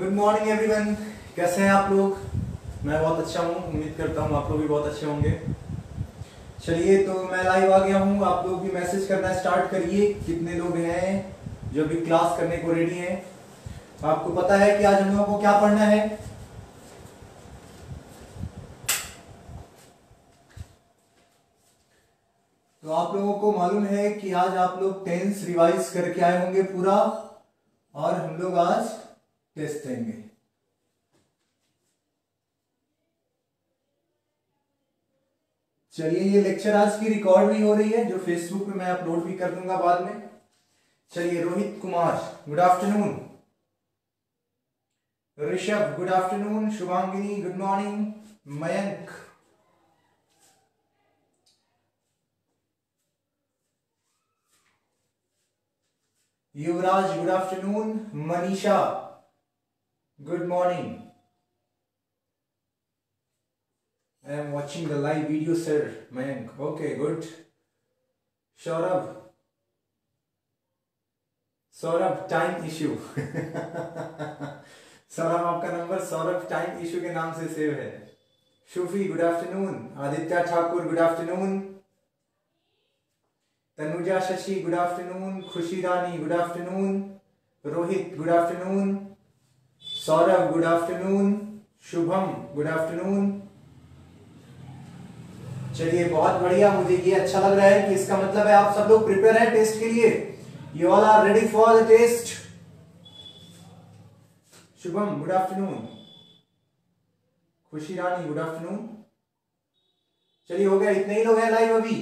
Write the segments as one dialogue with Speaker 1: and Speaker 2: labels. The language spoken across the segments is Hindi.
Speaker 1: गुड मॉर्निंग एवरीवन कैसे हैं आप लोग? मैं बहुत अच्छा हूँ। उम्मीद करता हूँ आप लोग भी बहुत अच्छे होंगे। चलिए तो मैं लाइव आ गया हूँ। आप लोग भी मैसेज करना स्टार्ट करिए। कितने लोग हैं जो भी क्लास करने को रेडी हैं? आपको पता है कि आज हम लोगों को क्या पढ़ना है? तो आप लोगों को मालूम है कि आज आप लोग टेंस रिवाइज करके आए होंगे पूरा। और हम लोग आज टेस्ट देंगे चलिए, ये लेक्चर आज की रिकॉर्ड भी हो रही है, जो फेसबुक पे मैं अपलोड भी कर दूँगा बाद में। चलिए, Rohit Kumar good afternoon Rishabh good afternoon Shubhangini good morning Mayank. Yuvraj good afternoon Manisha. Good morning I am watching the live video, sir. Mayank. Okay, good. Saurabh. Saurabh time issue Saurabh आपका नंबर सौरभ टाइम इश्यू के नाम से सेव है Shufi good afternoon Aditya Thakur good afternoon Tanuja Shashi good afternoon Khushi Rani good afternoon Rohit good afternoon Saurabh good afternoon Shubham good afternoon चलिए, बहुत बढ़िया, मुझे ये अच्छा लग रहा है कि इसका मतलब है आप सब लोग प्रिपेयर हैं टेस्ट के लिए। You all are ready for the test Shubham good afternoon Khushi Rani good afternoon चलिए, हो गया, इतने ही लोग हैं लाइव अभी।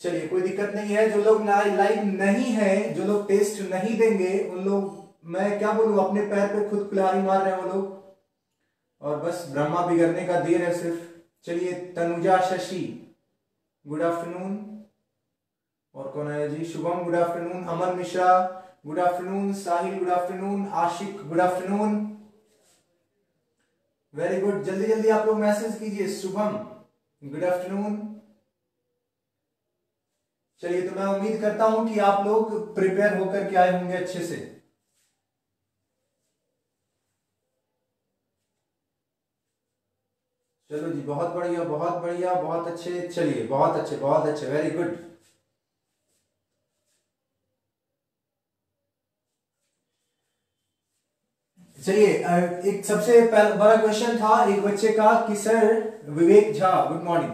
Speaker 1: चलिए, कोई दिक्कत नहीं है, जो लोग लाइव नहीं है, जो लोग टेस्ट नहीं देंगे, उन लोग मैं क्या बोलूँ, अपने पैर पे खुद कुल्हाड़ी मार रहे हैं वो लोग। और बस ब्रह्मा बिगड़ने का देर है सिर्फ़। चलिए, तनुजा शशि, गुड आफ्टरनून। और कौन है जी? Shubham, good afternoon. Aman Mishra, good afternoon. Sahil, good afternoon. Aashiq, good afternoon. Very good जल्दी जल्दी आप लोग मैसेज कीजिए। Shubham, good afternoon. चलिए तो मैं उम्मीद करता हूँ कि आप लोग प्रिपेयर होकर के आए होंगे अच्छे से। चलो जी, बहुत बढ़िया बहुत बढ़िया, बहुत अच्छे, चलिए, बहुत अच्छे बहुत अच्छे वेरी गुड चलिए एक सबसे पहला, बड़ा क्वेश्चन था एक बच्चे का कि sir Vivek Jha good morning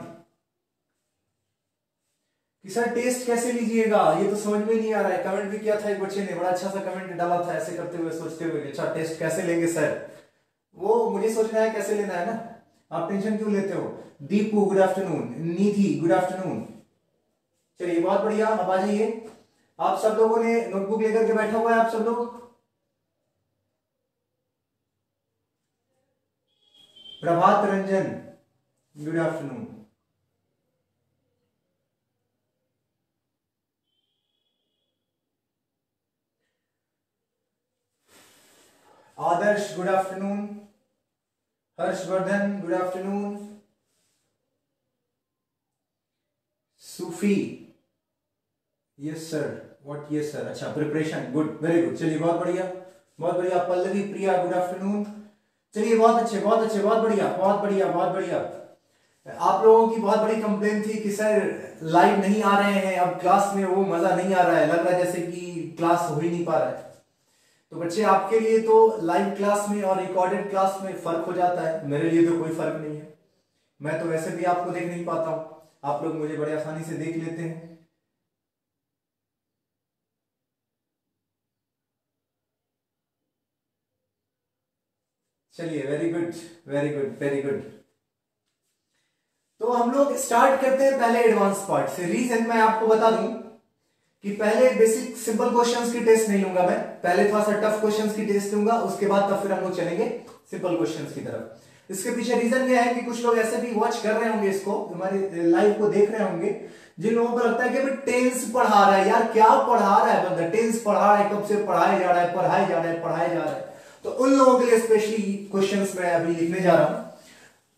Speaker 1: कि सर टेस्ट कैसे लीजिएगा? ये तो समझ में नहीं आ रहा है। कमेंट भी किया था एक बच्चे ने, बड़ा अच्छा सा कमेंट डाला था ऐसे करते हुए सोचते हुए अच्छा टेस्ट कैसे लेंगे, सर? वो मुझे सोचना है कैसे लेना है ना? आप टेंशन क्यों लेते हो? Deepu good afternoon Nidhi good afternoon चलिए बहुत बढ़िया, अब आ जाइए। आप सब लोगों ने नोटबुक लेकर के बैठा हुआ है, आप सब लोग? Prabhat Ranjan good afternoon Adarsh good afternoon Harshvardhan good afternoon Sufi yes sir what yes sir अच्छा प्रिपरेशन गुड वेरी गुड चलिए बहुत बढ़िया बहुत बढ़िया पल्लवी प्रिया गुड आफ्टरनून चलिए बहुत अच्छे बहुत अच्छे बहुत बढ़िया बहुत बढ़िया बहुत बढ़िया आप लोगों की बहुत बड़ी कंप्लेन थी कि सर लाइव नहीं आ रहे हैं अब क्लास में वो मज़ा नहीं आ रहा है लग रहा है जैसे कि क्लास हो ही नहीं पा रहा है तो बच्चे, आपके लिए तो लाइव क्लास में और रिकॉर्डेड क्लास में फ़र्क हो जाता है। मेरे लिए तो कोई फ़र्क नहीं है। मैं तो वैसे भी आपको देख नहीं पाता हूँ। आप लोग मुझे बड़े आसानी से देख लेते हैं। चलिए very good very good very good तो हम लोग स्टार्ट करते हैं पहले एडवांस पार्ट से। रीजन मैं आपको बता दूँ कि पहले बेसिक सिंपल क्वेश्चंस की टेस्ट नहीं लूँगा मैं। पहले थोड़ा सा टफ क्वेश्चंस की टेस्ट लूँगा, उसके बाद तब फिर हम लोग चलेंगे सिंपल क्वेश्चंस की तरफ़। इसके पीछे रीजन यह है कि कुछ लोग ऐसे भी वॉच कर रहे होंगे इसको, हमारे लाइव को देख रहे होंगे, जिन लोगों को लगता है कि भाई टेंस पढ़ा रहा है, यार क्या पढ़ा रहा है बंदा? टेंस पढ़ा रहा है, कब से पढ़ाया जा रहा है, पढ़ाया जा रहा है, पढ़ाया जा रहा है। तो उन लोगों के लिए स्पेशली क्वेश्चन मैं अभी लिखने जा रहा हूँ।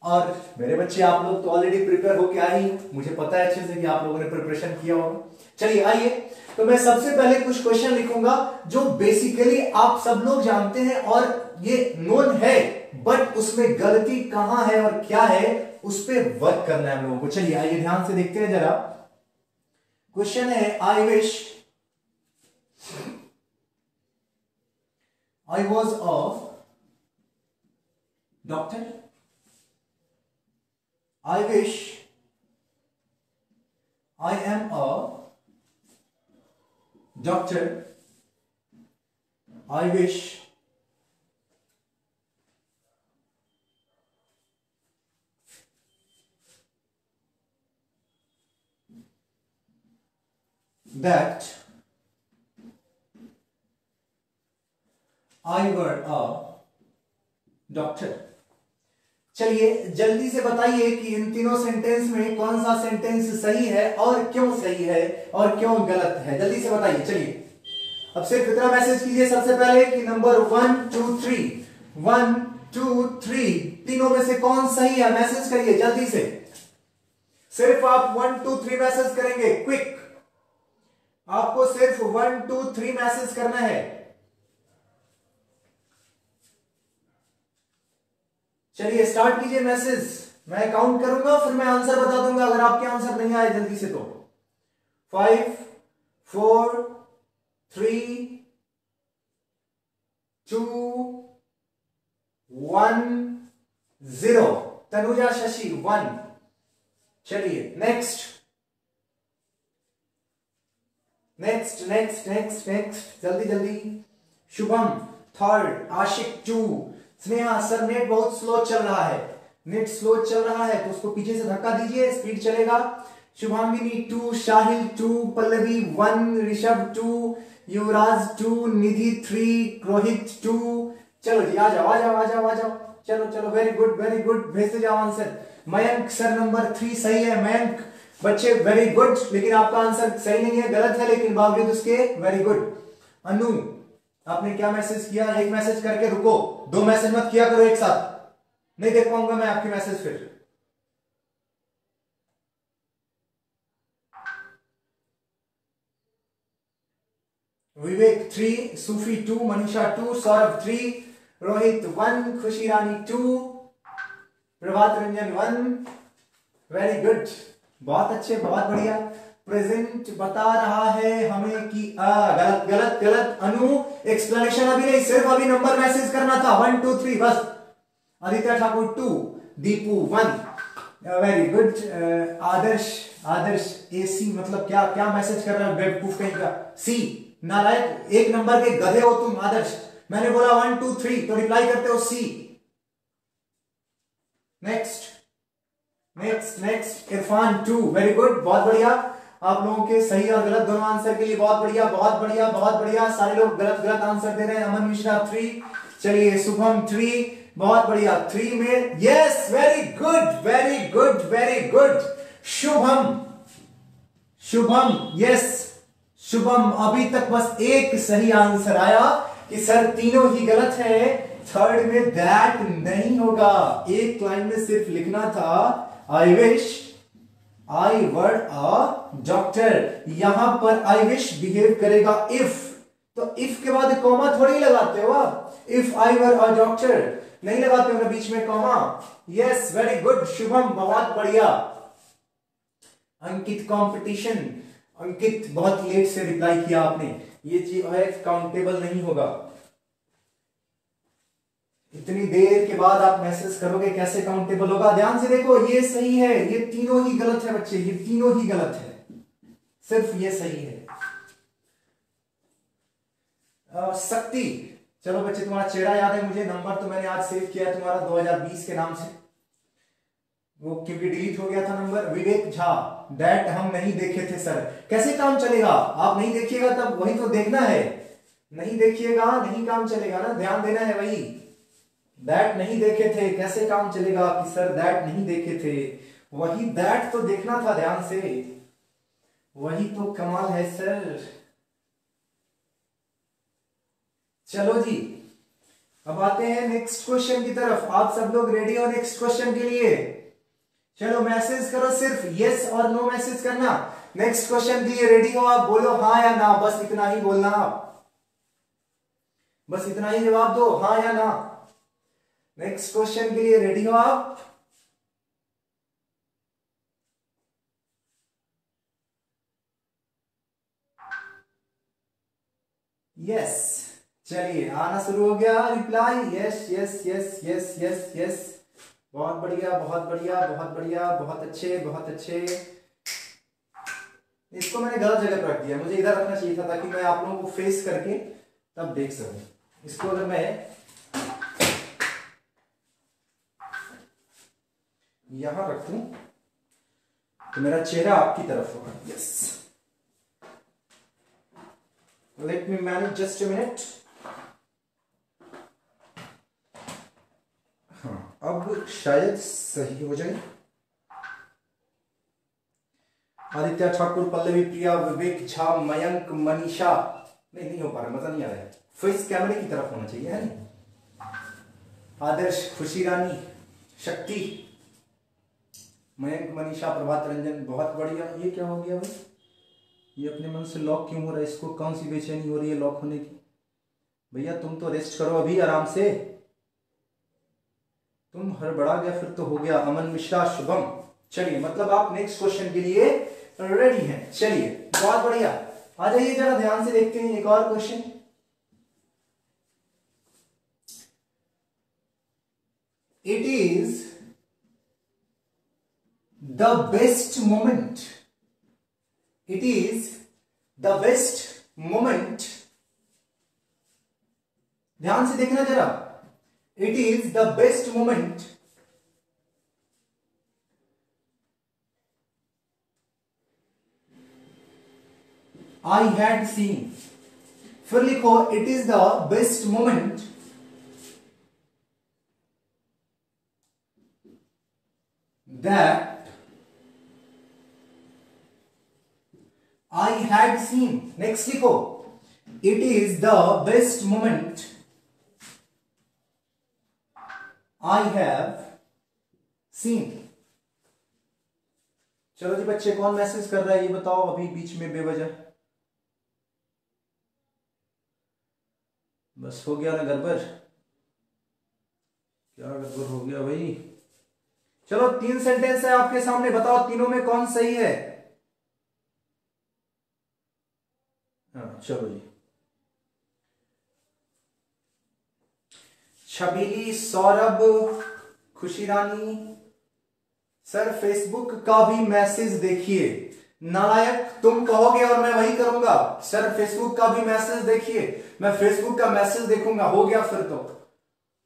Speaker 1: और मेरे बच्चे, आप लोग तो ऑलरेडी प्रिपेयर होके आए मुझे पता है अच्छे से कि आप लोगों ने प्रिपरेशन किया होगा। चलिए, आइए। तो मैं सबसे पहले कुछ क्वेश्चन लिखूँगा, जो बेसिकली आप सब लोग जानते हैं और ये नोन है बट उसमें गलती कहाँ है और क्या है, उस पर वर्क करना है हम लोगों को। चलिए, आइए, ध्यान से देखते हैं जरा। क्वेश्चन है I wish I was a doctor I wish I am a Doctor, I wish that I were a doctor. चलिए, जल्दी से बताइए कि इन तीनों सेंटेंस में कौन सा सेंटेंस सही है और क्यों सही है और क्यों गलत है? जल्दी से बताइए, चलिए। अब सिर्फ़ इतना मैसेज कीजिए सबसे पहले कि number one two three one two three तीनों में से कौन सही है? मैसेज करिए, जल्दी से। सिर्फ़ आप वन टू थ्री मैसेज करेंगे क्विक आपको सिर्फ़ वन टू थ्री मैसेज करना है। चलिए स्टार्ट कीजिए मैसेज मैं काउंट करूँगा, फिर मैं आंसर बता दूँगा, अगर आपके आंसर नहीं आए जल्दी से तो। Five four three two one zero Tanuja Shashi one चलिए next next next next next जल्दी जल्दी। Shubham third Ashiq two Sneha, sir, net बहुत स्लो चल रहा है। नेट स्लो चल रहा है तो उसको पीछे से धक्का दीजिए, स्पीड चलेगा। Shubhangini two, Sahil two, Pallavi one, Rishabh two, Yuvraj two, Nidhi three, Rohit two. चलो जी, आ जाओ आ जाओ आ जाओ आ जाओ। चलो चलो वेरी गुड वेरी गुड भेजते जाओ answer Mayank, sir number three सही है, मयंक। बच्चे वेरी गुड लेकिन आपका आंसर सही नहीं है, गलत है, लेकिन बावजूद उसके वेरी गुड अनु आपने क्या मैसेज किया? एक मैसेज करके रुको। दो मैसेज मत किया करो एक साथ। नहीं देख पाऊँगा मैं आपकी मैसेज फिर। Vivek three Sufi two Manisha two Saurabh three Rohit one Khushi Rani two Prabhat Ranjan one very good बहुत अच्छे, बहुत बढ़िया। प्रेजेंट बता रहा है हमें कि आ, गलत गलत गलत अनु एक्सप्लेनेशन अभी नहीं सिर्फ़ अभी नंबर मैसेज करना था वन टू थ्री बस। Aditya Thakur two Deepu one very good Adarsh Adarsh AC मतलब क्या क्या मैसेज कर रहा है बेवकूफ़ कहीं का? सी नालायक एक नंबर के गधे हो तुम आदर्श। मैंने बोला वन टू थ्री तो रिप्लाई करते हो C next next next Irfan two very good बहुत बढ़िया। आप लोगों के सही और गलत दोनों आंसर के लिए बहुत बढ़िया बहुत बढ़िया बहुत बढ़िया। सारे लोग गलत गलत आंसर दे रहे हैं। अमन मिश्रा थ्री चलिए शुभम थ्री बहुत बढ़िया। थ्री में yes very good very good very good Shubham Shubham yes Shubham, अभी तक बस एक सही आंसर आया कि सर तीनों ही गलत है। थर्ड में दैट नहीं होगा। एक लाइन में सिर्फ़ लिखना था I wish I were a doctor यहाँ पर आई विश बिहेव करेगा इफ़ तो इफ़ के बाद कॉमा थोड़ी लगाते हो आप. If I were a doctor नहीं लगाते हो बीच में comma yes very good Shubham, बहुत बढ़िया. अंकित कंपटीशन अंकित बहुत लेट से रिप्लाई किया आपने. ये चीज़ काउंटेबल नहीं होगा. इतनी देर के बाद आप मैसेज करोगे कैसे काउंटेबल होगा? ध्यान से देखो, ये सही है, ये तीनों ही गलत है बच्चे, ये तीनों ही गलत है। सिर्फ़ ये सही है। शक्ति। चलो बच्चे, तुम्हारा चेहरा याद है मुझे, नंबर तो मैंने आज सेव किया है तुम्हारा 2020 के नाम से। वो क्योंकि डिलीट हो गया था नंबर। विवेक झा दैट हम नहीं देखे थे सर कैसे काम चलेगा? आप नहीं देखिएगा तब वही तो देखना है। नहीं देखिएगा, नहीं काम चलेगा ना। ध्यान देना है वही दैट नहीं देखे थे, कैसे काम चलेगा? कि सर दैट नहीं देखे थे। वही दैट तो देखना था ध्यान से। वही तो कमाल है, सर। चलो जी, अब आते हैं नेक्स्ट क्वेश्चन की तरफ़। आप सब लोग रेडी हो नेक्स्ट क्वेश्चन के लिए? चलो मैसेज करो सिर्फ़ यस और नो मैसेज करना। नेक्स्ट क्वेश्चन के लिए रेडी हो आप? बोलो हाँ या ना। बस इतना ही बोलना आप। बस इतना ही जवाब दो हाँ या ना। नेक्स्ट क्वेश्चन के लिए रेडी हो आप? यस चलिए, आना शुरू हो गया reply yes yes yes yes yes yes बहुत बढ़िया बहुत बढ़िया बहुत बढ़िया, बहुत अच्छे बहुत अच्छे. इसको मैंने गलत जगह पर रख दिया. मुझे इधर रखना चाहिए था ताकि मैं आप लोगों को फेस करके तब देख सकूँ. इसको अगर मैं यहाँ रख तो मेरा चेहरा आपकी तरफ़ होगा। Yes let me manage just a minute. हाँ अब शायद सही हो जाए। आदित्य ठाकुर, पल्लवी, प्रिया, विवेक, झा, मयंक, मनीषा। नहीं नहीं हो पा रहा, मज़ा नहीं आ रहा है। फेस कैमरे की तरफ़ होना चाहिए, है आदर्श, खुशी रानी, शक्ति। मयंक मनीषा, प्रभात रंजन, बहुत बढ़िया। ये क्या हो गया भाई? ये अपने मन से लॉक क्यों हो रहा है? इसको कौन सी बेचैनी हो रही है लॉक होने की? भैया, तुम तो रेस्ट करो अभी आराम से। तुम हड़बड़ा गया, फिर तो हो गया अमन मिश्रा, शुभम। चलिए मतलब आप नेक्स्ट क्वेश्चन के लिए रेडी हैं। चलिए, बहुत बढ़िया। आ जाइए जरा ध्यान से देखते हैं एक और question it is the best moment it is the best moment. ध्यान से देखना जरा। It is the best moment I had seen फिर लिखो it is the best moment that I had seen. Next लिखो. It is the best moment I have seen. चलो जी बच्चे, कौन मैसेज कर रहा है ये बताओ, अभी बीच में बेवजह बस हो गया ना गड़बड़ क्या गड़बड़ हो गया भाई चलो, तीन सेंटेंस है आपके सामने, बताओ, तीनों में कौन सही है हाँ चलो जी। छबीली सौरभ, खुशी रानी, सर फेसबुक का भी मैसेज देखिए। नालायक, तुम कहोगे और मैं वही करूँगा। सर फेसबुक का भी मैसेज देखिए। मैं फेसबुक का मैसेज देखूँगा, हो गया फिर तो।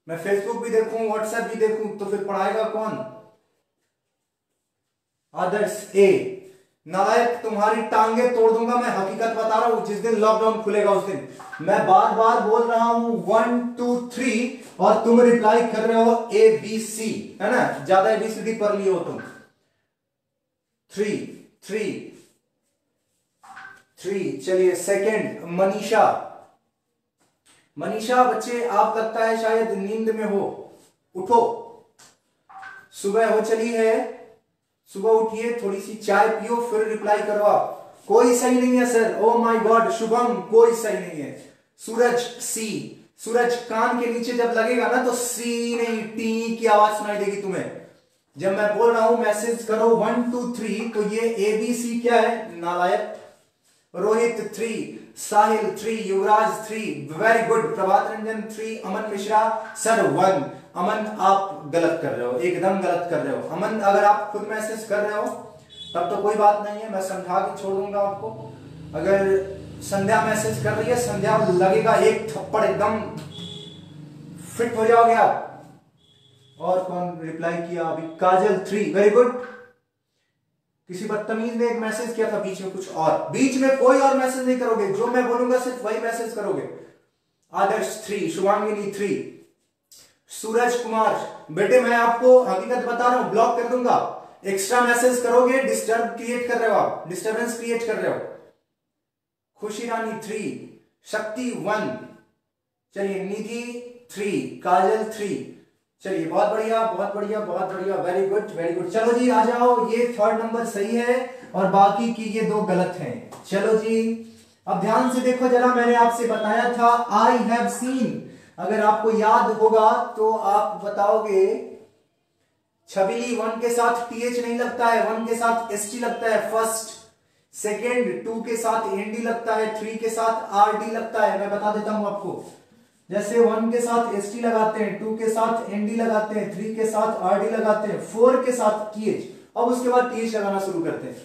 Speaker 1: मैं फेसबुक भी देखूँ व्हाट्सएप भी देखूँ तो फिर पढ़ाएगा कौन? आदर्श ए नालायक, तुम्हारी टांगे तोड़ दूँगा, मैं हकीकत बता रहा हूँ, जिस दिन लॉकडाउन खुलेगा उस दिन। मैं बार बार बोल रहा हूँ वन टू थ्री और तुम रिप्लाई कर रहे हो ए बी सी है ना? ज़्यादा एबीसीडी पढ़ लिए हो तुम। थ्री थ्री थ्री चलिए सेकंड मनीषा। मनीषा, बच्चे, आप लगता है शायद नींद में हो। उठो। सुबह हो चली है। सुबह उठिए थोड़ी सी चाय पियो, फिर रिप्लाई करो आप कोई सही नहीं है sir oh my god Shubham, कोई सही नहीं है। सूरज सी सूरज, कान के नीचे जब लगेगा ना तो सी नहीं टी की आवाज़ सुनाई देगी तुम्हें। जब मैं बोल रहा हूँ मैसेज करो वन टू थ्री तो ये ए बी सी क्या है? नालायक। Rohit three Sahil three Yuvraj three very good Prabhat Ranjan three Aman Mishra sir one Aman, आप गलत कर रहे हो, एकदम गलत कर रहे हो। अमन, अगर आप खुद मैसेज कर रहे हो, तब तो कोई बात नहीं है, मैं समझा के छोड़ दूँगा आपको। अगर संध्या मैसेज कर रही है, संध्या लगेगा एक थप्पड़ एकदम। फिट हो जाओगे आप। और कौन रिप्लाई किया? अभी काजल थ्री वेरी गुड किसी बदतमीज ने एक मैसेज किया था बीच में कुछ और। बीच में कोई और मैसेज नहीं करोगे। जो मैं बोलूँगा सिर्फ़ वही मैसेज करोगे। Adarsh three, Shubhangini three. सूरज कुमार, बेटे मैं आपको हकीकत बता रहा हूँ ब्लॉक कर दूँगा। एक्स्ट्रा मैसेज करोगे डिस्टर्ब क्रिएट कर रहे हो आप। डिस्टर्बेंस क्रिएट कर रहे हो। खुशी रानी थ्री, शक्ति वन। चलिए, निधि थ्री, काजल थ्री। चलिए, बहुत बढ़िया बहुत बढ़िया बहुत बढ़िया वेरी गुड वेरी गुड चलो जी, आ जाओ, ये थर्ड नंबर सही है और बाकी की ये दो गलत हैं। चलो जी, अब ध्यान से देखो जरा, मैंने आपसे बताया था आई हैव सीन अगर आपको याद होगा तो आप बताओगे छबीली वन के साथ टीएच नहीं लगता है वन के साथ एस टी लगता है फ़र्स्ट सेकेंड टू के साथ एनडी लगता है थ्री के साथ आर डी लगता है। मैं बता देता हूँ आपको। जैसे वन के साथ एस टी लगाते हैं टू के साथ एन डी लगाते हैं थ्री के साथ आर डी लगाते हैं फोर के साथ टी एच अब उसके बाद टी एच लगाना शुरू करते हैं।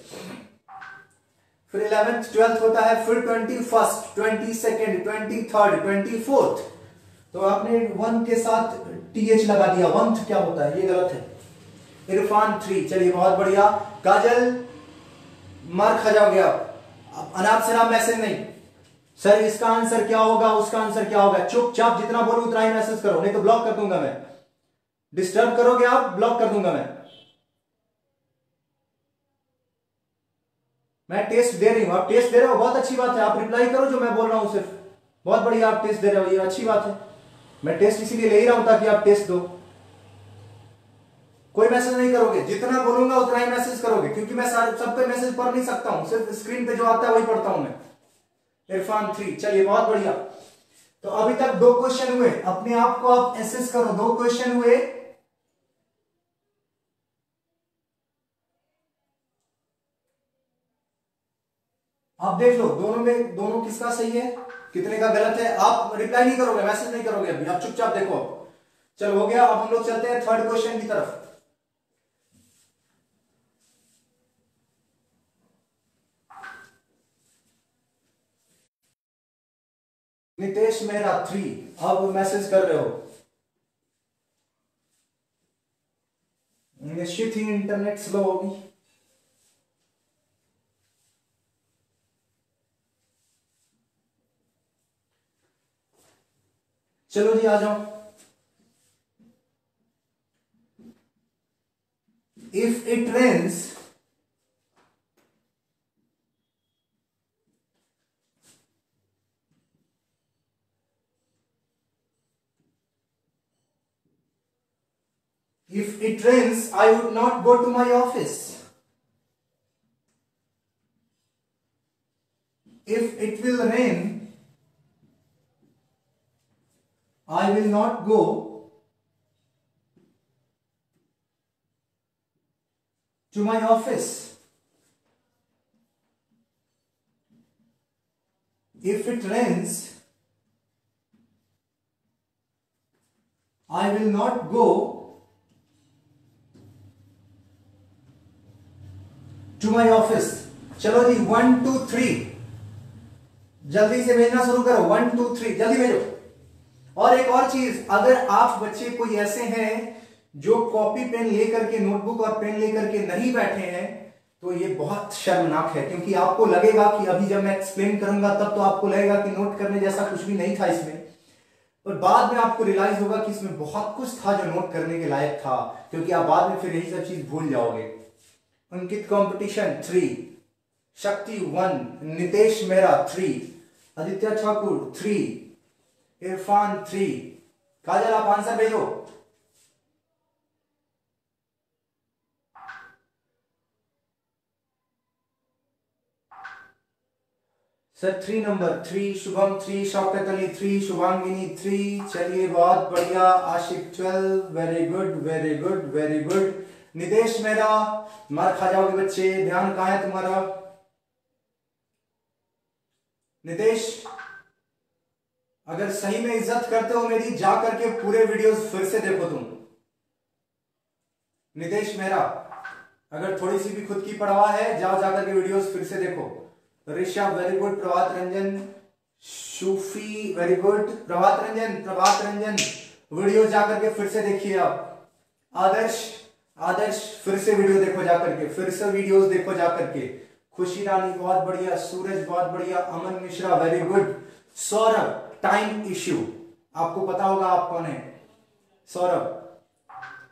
Speaker 1: फिर इलेवेंथ ट्वेल्थ होता है, फिर twenty first twenty second twenty third twenty fourth तो आपने वन के साथ टी एच लगा दिया। वंथ क्या होता है? ये गलत है। इरफान थ्री चलिए, बहुत बढ़िया। काजल, मार खा जाओगे आप। अनाप शनाप मैसेज नहीं। सर, इसका आंसर क्या होगा? उसका आंसर क्या होगा? चुपचाप जितना बोलू उतना ही मैसेज करो, नहीं तो ब्लॉक कर दूँगा मैं। डिस्टर्ब करोगे आप ब्लॉक कर दूँगा मैं। मैं टेस्ट दे रही हूँ, आप टेस्ट दे रहे हो? बहुत अच्छी बात है, आप रिप्लाई करो जो मैं बोल रहा हूँ सिर्फ़। बहुत बढ़िया, आप टेस्ट दे रहे हो, ये अच्छी बात है। मैं टेस्ट इसीलिए ले ही रहा हूँ ताकि आप टेस्ट दो। कोई मैसेज नहीं करोगे, जितना बोलूँगा उतना ही मैसेज करोगे, क्योंकि मैं सबके मैसेज पढ़ नहीं सकता हूँ, सिर्फ़ स्क्रीन पे जो आता है वही पढ़ता हूँ मैं। इरफान थ्री। चलिए, बहुत बढ़िया। तो अभी तक दो क्वेश्चन हुए। अपने आप को आप एसेस करो। दो क्वेश्चन हुए। आप देख लो, दोनों में, दोनों किसका सही है, कितने का गलत है, आप रिप्लाई नहीं करोगे मैसेज नहीं करोगे अभी। आप चुपचाप देखो। चलो, हो गया। अब हम लोग चलते हैं थर्ड क्वेश्चन की तरफ़। नितेश मेहरा थ्री अब मैसेज कर रहे हो। निश्चित ही इंटरनेट स्लो होगी। चलो जी, आ जाओ। If it rains If it rains, I would not go to my office. If it will rain, I will not go to my office. If it rains, I will not go to my office चलो जी वन टू थ्री जल्दी से भेजना शुरू करो. वन टू थ्री जल्दी भेजो. और एक और चीज़, अगर आप बच्चे कोई ऐसे हैं जो कॉपी पेन लेकर के नोटबुक और पेन लेकर के नहीं बैठे हैं तो ये बहुत शर्मनाक है, क्योंकि आपको लगेगा कि अभी जब मैं एक्सप्लेन करूँगा, तब तो आपको लगेगा कि नोट करने जैसा कुछ भी नहीं था इसमें। और बाद में आपको रियलाइज़ होगा कि इसमें बहुत कुछ था जो नोट करने के लायक था, क्योंकि आप बाद में फिर यही सब चीज़ भूल जाओगे। Ankit competition three Shakti one Nitesh Mehra three Aditya Thakur three Irfan three Kajal आप आंसर भेजो। Sir three number three Shubham three Shaukat Ali three Shubhangini three चलिए, बहुत बढ़िया। Ashiq twelve very good very good very good Nidesh मेरा, मार खा जाओगे बच्चे, ध्यान कहा है तुम्हारा? निदेश, अगर सही में इज़्ज़त करते हो मेरी, जा करके पूरे वीडियोस फिर से देखो तुम। निदेश मेहरा अगर थोड़ी सी भी खुद की परवाह है, जाओ जाकर के वीडियोस फिर से देखो। Rishabh very good Prabhat Ranjan. Shufi very good Prabhat Ranjan Prabhat Ranjan. Video जाकर के फिर से देखिए आप। आदर्श आदर्श फिर से वीडियो देखो जाकर के फिर से वीडियोस देखो जाकर के खुशी रानी, बहुत बढ़िया। सूरज, बहुत बढ़िया। Aman Mishra very good Saurabh time issue आपको पता होगा आप कौन है? सौरभ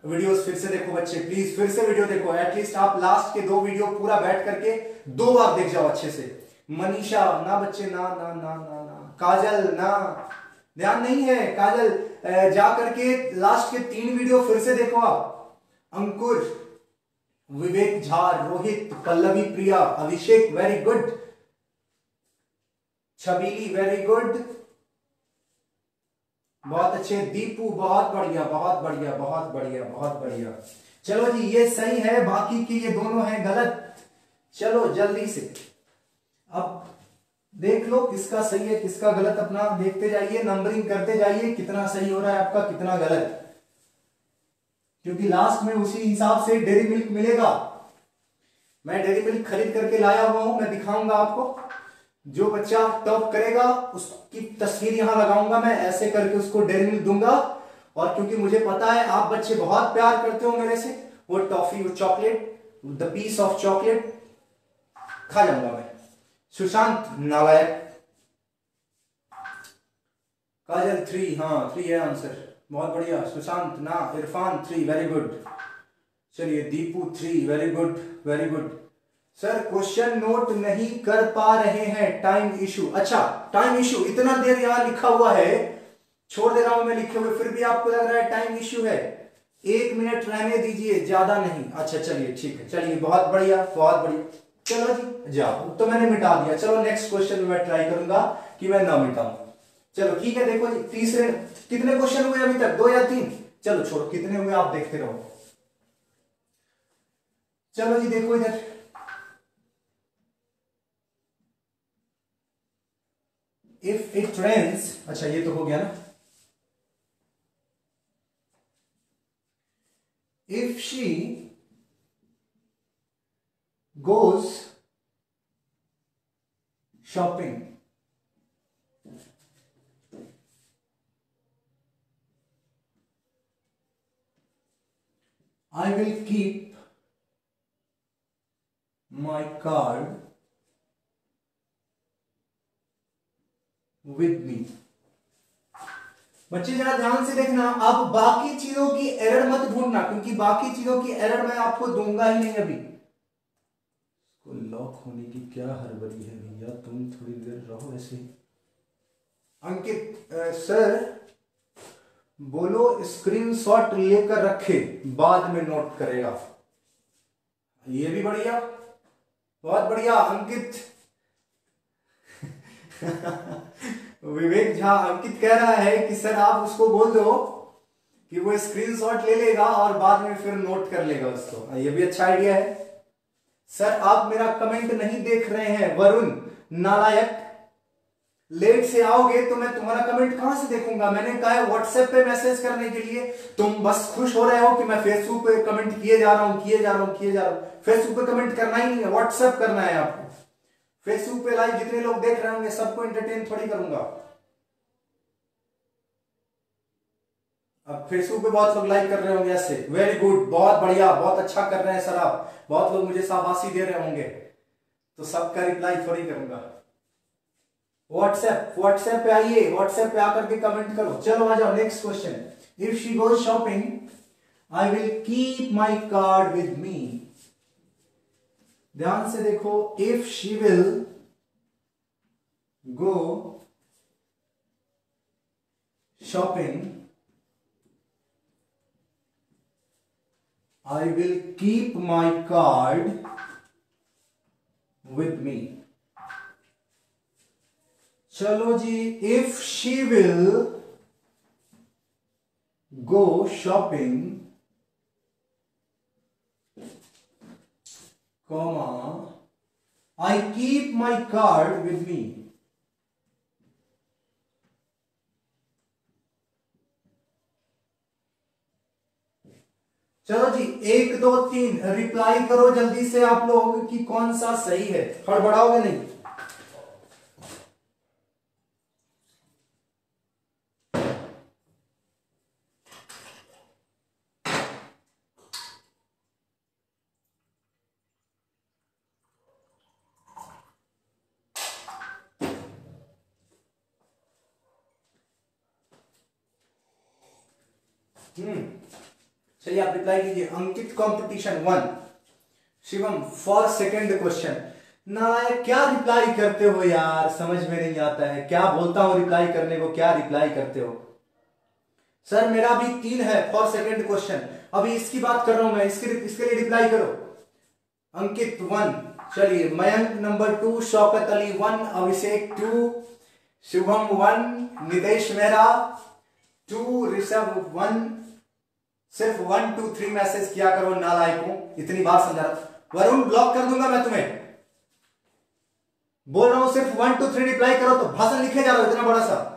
Speaker 1: वीडियोस फिर से देखो बच्चे प्लीज़ फिर से वीडियो देखो। एटलीस्ट आप लास्ट के दो वीडियो पूरा बैठ करके दो बार देख जाओ अच्छे से। मनीषा, ना बच्चे, ना ना ना ना ना। काजल, ना। ध्यान नहीं है, काजल जा करके लास्ट के तीन वीडियो फिर से देखो आप। Ankur, Vivek Jha, Rohit, Pallavi, Priya, Abhishek very good Chhabili very good बहुत अच्छे, दीपू, बहुत बढ़िया बहुत बढ़िया बहुत बढ़िया बहुत बढ़िया। चलो जी, ये सही है, बाकी के ये दोनों हैं गलत। चलो, जल्दी से। अब देख लो, किसका सही है, किसका गलत, अपना देखते जाइए नंबरिंग करते जाइए, कितना सही हो रहा है आपका, कितना गलत। क्योंकि लास्ट में उसी हिसाब से डेरी मिल्क मिलेगा। मैं डेरी मिल्क खरीद करके लाया हुआ हूँ, मैं दिखाऊँगा आपको। जो बच्चा टॉप करेगा, उसकी तस्वीर यहाँ लगाऊँगा मैं, ऐसे करके उसको डेरी मिल्क दूँगा। और क्योंकि मुझे पता है, आप बच्चे बहुत प्यार करते हो मेरे से, वो टॉफी वो chocolate the piece of chocolate खा जाऊँगा मैं। सुशांत नालायक काजल थ्री हाँ थ्री है आंसर बहुत बढ़िया। सुशांत, ना, इरफान थ्री वेरी गुड चलिए, Deepu three very good very good sir question note नहीं कर पा रहे हैं टाइम इशू अच्छा टाइम इशू इतना देर यहाँ लिखा हुआ है, छोड़ दे रहा हूँ मैं लिखे हुए, फिर भी आपको लग रहा है टाइम इशू है। एक मिनट रहने दीजिए, ज़्यादा नहीं। अच्छा चलिए, ठीक है। चलिए, बहुत बढ़िया बहुत बढ़िया। चलो जी, जाओ। तो मैंने मिटा दिया। चलो नेक्स्ट क्वेश्चन में मैं ट्राई करूँगा कि मैं ना मिटाऊं। चलो, ठीक है, देखो जी, तीसरे, कितने क्वेश्चन हुए अभी तक? दो या तीन? चलो, छोड़ो, कितने हुए आप देखते रहो। चलो जी, देखो इधर। इफ़ इट रेन्स अच्छा ये तो हो गया ना। If she goes shopping I will keep my card with me. बच्चे, जरा ध्यान से देखना। आप बाकी चीज़ों की एरर मत ढूंढना, क्योंकि बाकी चीज़ों की एरर मैं आपको दूँगा ही नहीं अभी। लॉक होने की क्या हड़बड़ी है भैया? तुम थोड़ी देर रहो ऐसे। अंकित सर बोलो स्क्रीनशॉट लेकर रखे, बाद में नोट करेगा। ये भी बढ़िया। बहुत बढ़िया, अंकित। विवेक झा, अंकित कह रहा है कि, सर, आप उसको बोल दो कि वो स्क्रीनशॉट ले लेगा और बाद में फिर नोट कर लेगा उसको। ये भी अच्छा आइडिया है। सर, आप मेरा कमेंट नहीं देख रहे हैं, वरुण, नालायक लेट से आओगे तो मैं तुम्हारा कमेंट कहाँ से देखूँगा? मैंने कहा है व्हाट्सएप पे मैसेज करने के लिए। तुम बस खुश हो रहे हो कि मैं फेसबुक पे कमेंट किए जा रहा हूँ, किए जा रहा हूँ, किए जा रहा हूँ। फेसबुक पे कमेंट करना ही नहीं है व्हाट्सएप करना है आपको। फेसबुक पे लाइव जितने लोग देख रहे होंगे, सबको एंटरटेन थोड़ी करूँगा। अब फेसबुक पे बहुत लोग लाइक कर रहे होंगे ऐसे। वेरी गुड बहुत बढ़िया, बहुत अच्छा कर रहे हैं सर आप। बहुत लोग मुझे शाबाशी दे रहे होंगे। तो सबका रिप्लाई थोड़ी करूँगा। व्हाट्सएप व्हाट्सएप पे आइए व्हाट्सएप पे आकर के कमेंट करो। चलो आ जाओ next question if she goes shopping I will keep my card with me ध्यान से देखो if she will go shopping I will keep my card with me चलो जी if she will go shopping comma, I keep my card with me. चलो जी एक दो तीन रिप्लाई करो जल्दी से आप लोग कि कौन सा सही है हड़बड़ाओगे नहीं हम्म। चलिए आप रिप्लाई कीजिए। Ankit competition one Shivam for second question Narayan क्या रिप्लाई करते हो यार? समझ में नहीं आता है। क्या बोलता हूँ रिप्लाई करने को? क्या रिप्लाई करते हो? सर, मेरा भी तीन है फॉर सेकेंड क्वेश्चन अभी इसकी बात कर रहा हूँ मैं। इसके इसके लिए रिप्लाई करो। अंकित वन चलिए, Mayank number two Shaukat Ali one Abhishek two Shubham one Nitesh Mehra two Rishabh one सिर्फ़ वन टू थ्री मैसेज किया करो ना नालायकों इतनी बात समझा वरुण ब्लॉक कर दूँगा मैं तुम्हें। बोल रहा हूँ, सिर्फ़ वन टू थ्री रिप्लाई करो तो भाषण लिखे जा रहा हो, इतना बड़ा सा।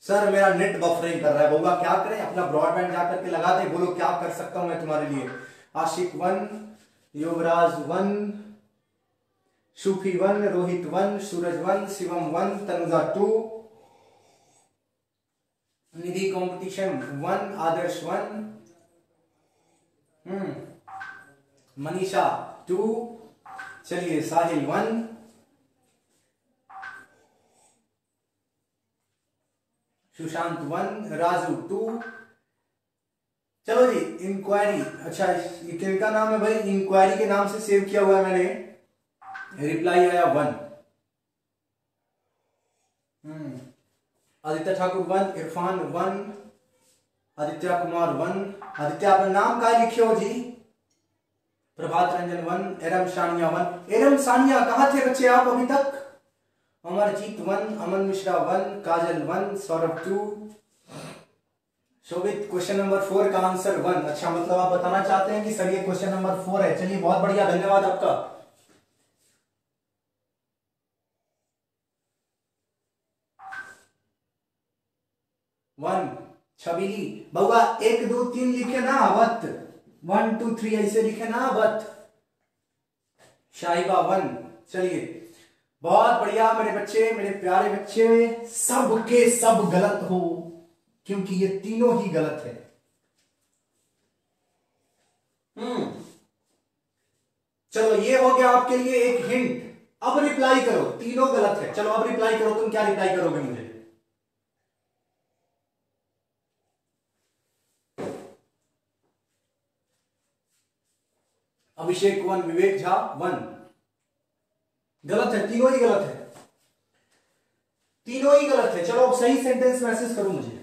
Speaker 1: सर मेरा नेट बफरिंग कर रहा है। बोगा क्या करें? अपना ब्रॉडबैंड जाकर के लगा दे। बोलो, क्या कर सकता हूँ मैं तुम्हारे लिए? Ashiq one Yuvraj one, Sufi one, Rohit one, Suraj one, Shivam one, Tanuja two Nidhi competition one Adarsh one hmm Manisha two चलिए Sahil one Sushant one Raju two चलो जी इंक्वायरी अच्छा किनका नाम है भाई? इंक्वायरी के नाम से सेव किया हुआ है मैंने। रिप्लाई आया one hmm Aditya Thakur one, Irfan one, Aditya Kumar one, Aditya अपना नाम का लिखे हो जी? Prabhat Ranjan one, Eram Sania one. एरम Sania, कहा थे बच्चे आप अभी तक? Amarjeet one, Aman Mishra one, Kajal one, Saurabh two. Shobhit question number four का आंसर वन अच्छा मतलब आप बताना चाहते हैं कि सर, ये क्वेश्चन नंबर फोर है। चलिए, बहुत बढ़िया, धन्यवाद आपका। वन छबीली बउआ एक, दो, तीन लिखे ना वत वन टू थ्री ऐसे लिखे ना वत शाहिबा वन चलिए। बहुत बढ़िया, मेरे बच्चे, मेरे प्यारे बच्चे। सब के सब गलत हो, क्योंकि ये तीनों ही गलत है। हम्म। चलो, ये हो गया आपके लिए एक हिंट। अब रिप्लाई करो। तीनों गलत है। चलो, अब रिप्लाई करो। तुम क्या रिप्लाई करोगे मुझे? Abhishek one Vivek Jha, one. गलत है, तीनों ही गलत है। तीनों ही गलत है। चलो अब सही सेंटेंस मैसेज करो मुझे।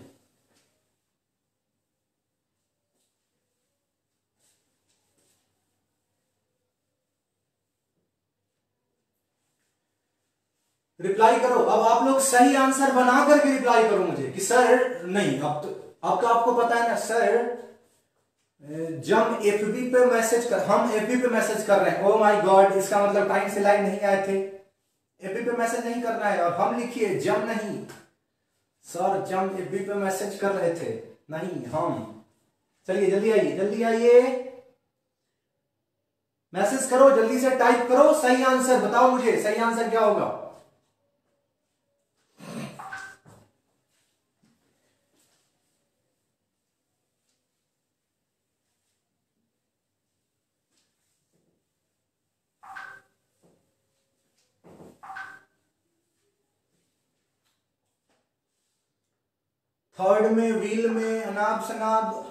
Speaker 1: रिप्लाई करो। अब आप लोग सही आंसर बना करके रिप्लाई करो मुझे कि सर नहीं, अब तो अब तो आपको पता है ना सर जम एफबी पे मैसेज कर, हम एफबी पे मैसेज कर रहे हैं। ओ माय गॉड इसका मतलब टाइम से लाइन नहीं आए थे। एफबी पे मैसेज नहीं करना है। और हम लिखिए जम नहीं। सर जम एफबी पे मैसेज कर रहे थे, नहीं, हम। चलिए, जल्दी आइए जल्दी आइए। मैसेज करो, जल्दी से टाइप करो, सही आंसर बताओ मुझे, सही आंसर क्या होगा? थर्ड में, व्हील में, अनाब शनाब।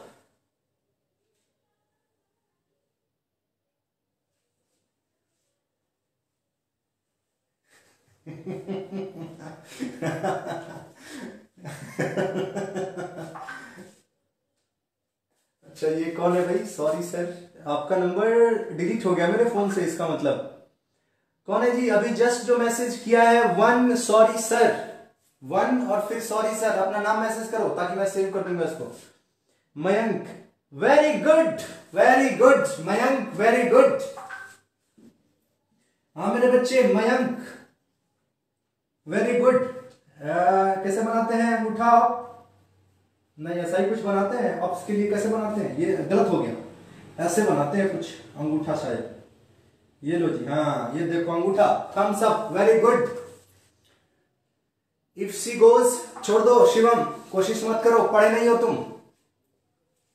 Speaker 1: अच्छा ये कौन है भाई? सॉरी सर आपका नंबर डिलीट हो गया मेरे फ़ोन से, इसका मतलब। कौन है जी? अभी जस्ट जो मैसेज किया है वन सॉरी सर वन और फिर सॉरी सर अपना नाम मैसेज करो ताकि मैं सेव कर दूँगा इसको Mayank very good very good Mayank very good हाँ मेरे बच्चे, मयंक वेरी गुड कैसे बनाते हैं अंगूठा नहीं, ऐसा ही कुछ बनाते हैं। ऑप्स के लिए कैसे बनाते हैं? ये गलत हो गया। ऐसे बनाते हैं कुछ अंगूठा शायद। ये लो जी हाँ ये देखो अंगूठा। Thumbs up very good if she goes छोड़ दो, शिवम, कोशिश मत करो, पढ़े नहीं हो तुम।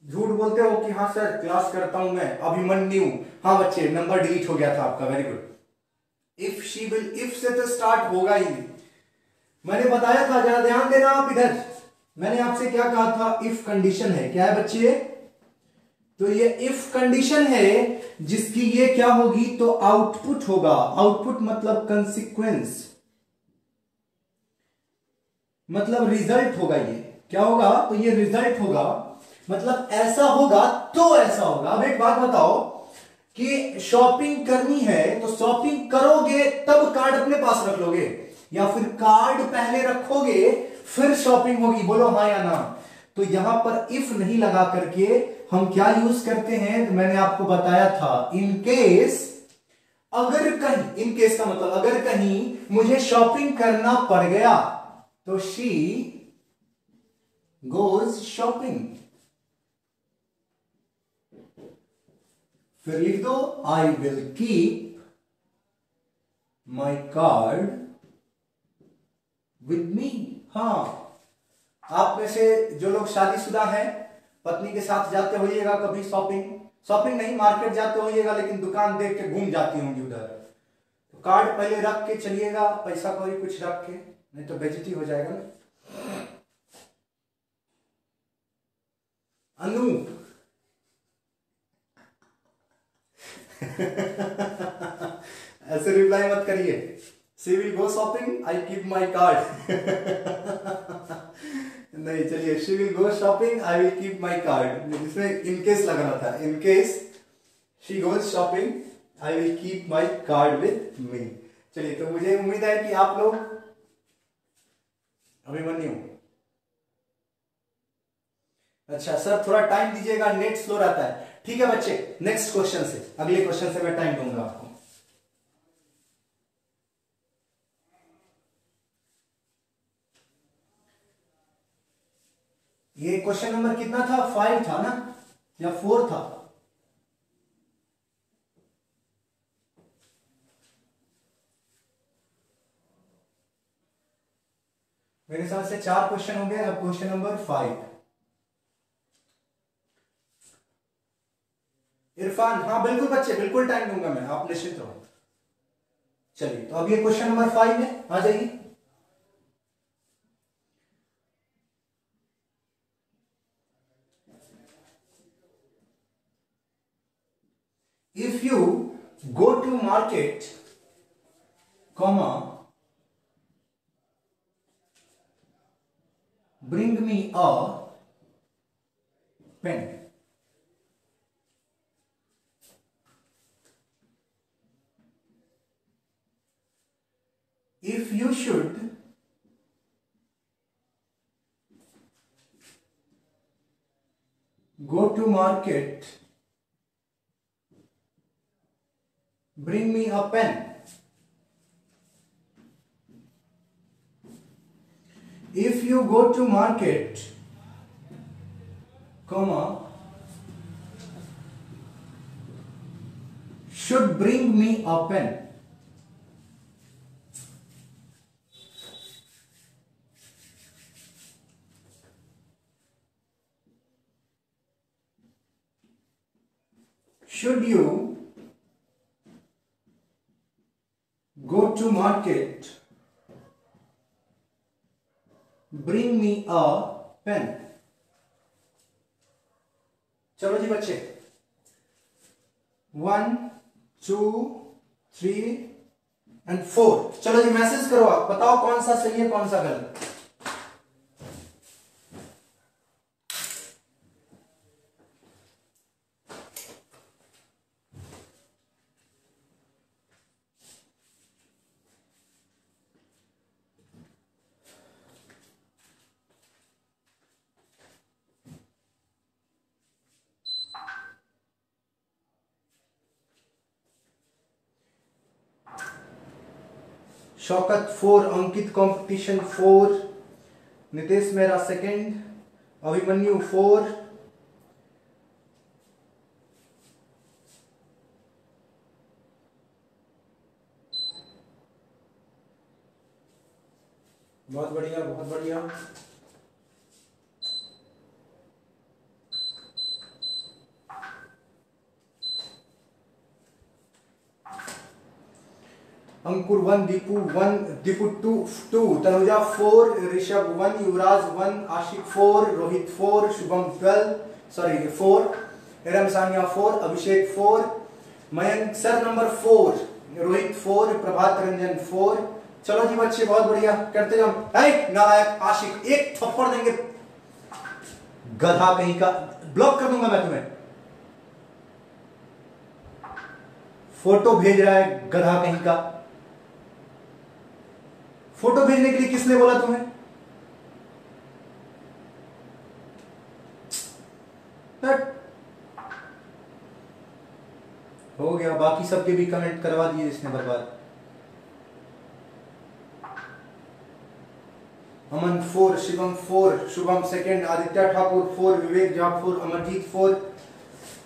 Speaker 1: झूठ बोलते हो कि हाँ सर क्लास करता हूँ मैं, अभिमन्यु। हाँ बच्चे नंबर डिलीट हो गया था आपका very good if she will if से तो स्टार्ट होगा ही। मैंने बताया था, जरा ध्यान देना आप इधर। मैंने आपसे क्या कहा था? इफ़ कंडीशन है। क्या है बच्चे? तो ये इफ़ कंडीशन है, जिसकी ये क्या होगी? तो आउटपुट होगा। आउटपुट मतलब कंसिक्वेंस मतलब रिज़ल्ट होगा ये। क्या होगा? तो ये रिज़ल्ट होगा मतलब ऐसा होगा तो ऐसा होगा। अब एक बात बताओ कि शॉपिंग करनी है तो शॉपिंग करोगे तब कार्ड अपने पास रख लोगे। या फिर कार्ड पहले रखोगे, फिर शॉपिंग होगी। बोलो हाँ या ना। तो यहाँ पर इफ़ नहीं लगा करके हम क्या यूज़ करते हैं? तो मैंने आपको बताया था। इन केस अगर कहीं इन केस का मतलब अगर कहीं मुझे शॉपिंग करना पड़ गया तो शी गोज शॉपिंग फिर लिख दो I will keep my card with me हाँ आप में से जो लोग शादीशुदा हैं, पत्नी के साथ जाते होइएगा कभी शॉपिंग शॉपिंग नहीं मार्केट जाते होइएगा, लेकिन दुकान देख के घूम जाती होंगी उधर। तो कार्ड पहले रख के चलिएगा, पैसा कौड़ी कुछ रख के। नहीं तो बेजती हो जाएगा ना। अनु। ऐसे रिप्लाई मत करिए। She will go shopping I keep my card नहीं, चलिए she will go shopping I will keep my card जिसमें इनकेस लग रहा था in case she goes shopping I will keep my card with me चलिए तो मुझे उम्मीद है कि आप लोग अभिमन्यु। अच्छा सर, थोड़ा टाइम दीजिएगा नेट स्लो रहता है। ठीक है बच्चे नेक्स्ट क्वेश्चन से, अगले क्वेश्चन से मैं टाइम दूँगा आपको। ये क्वेश्चन नंबर कितना था? फाइव था ना? या फोर था? मेरे हिसाब से चार क्वेश्चन हो गए अब क्वेश्चन नंबर फाइव इरफान हाँ बिल्कुल बच्चे, बिल्कुल टाइम दूँगा मैं, आप निश्चित रहो। चलिए तो अब ये क्वेश्चन नंबर फाइव है, आ जाइए। If you go to market, comma a pen. If you should go to market bring me a pen if you go to market comma should bring me a pen. Should you go to market bring me a pen चलो जी बच्चे। One two three and four चलो जी मैसेज करो आप। बताओ कौन सा सही है, कौन सा गलत? Shaukat four Ankit competition four Nitesh Mehra second Abhimanyu four बहुत बढ़िया बहुत बढ़िया। Ankur one, Deepu one, Deepu two two, Tanuja four, Rishabh one, Yuvraj one, Ashiq four, Rohit four, Shubham twelve sorry four, Eram Sania four, Abhishek four, Mayank sir number four, Rohit four, Prabhat Ranjan four. चलो जी बच्चे, बहुत बढ़िया, करते जाओ नालायक आशिक, एक थप्पड़ देंगे। गधा कहीं का ब्लॉक कर दूँगा मैं तुम्हें। फ़ोटो भेज रहा है गधा कहीं का। फ़ोटो भेजने के लिए किसने बोला तुम्हें? हो गया, बाकी सबके भी कमेंट करवा दिए इसने बर्बाद। Aman four, Shivam four, Shubham second Aditya Thakur four, Vivek Jha four Amarjeet four,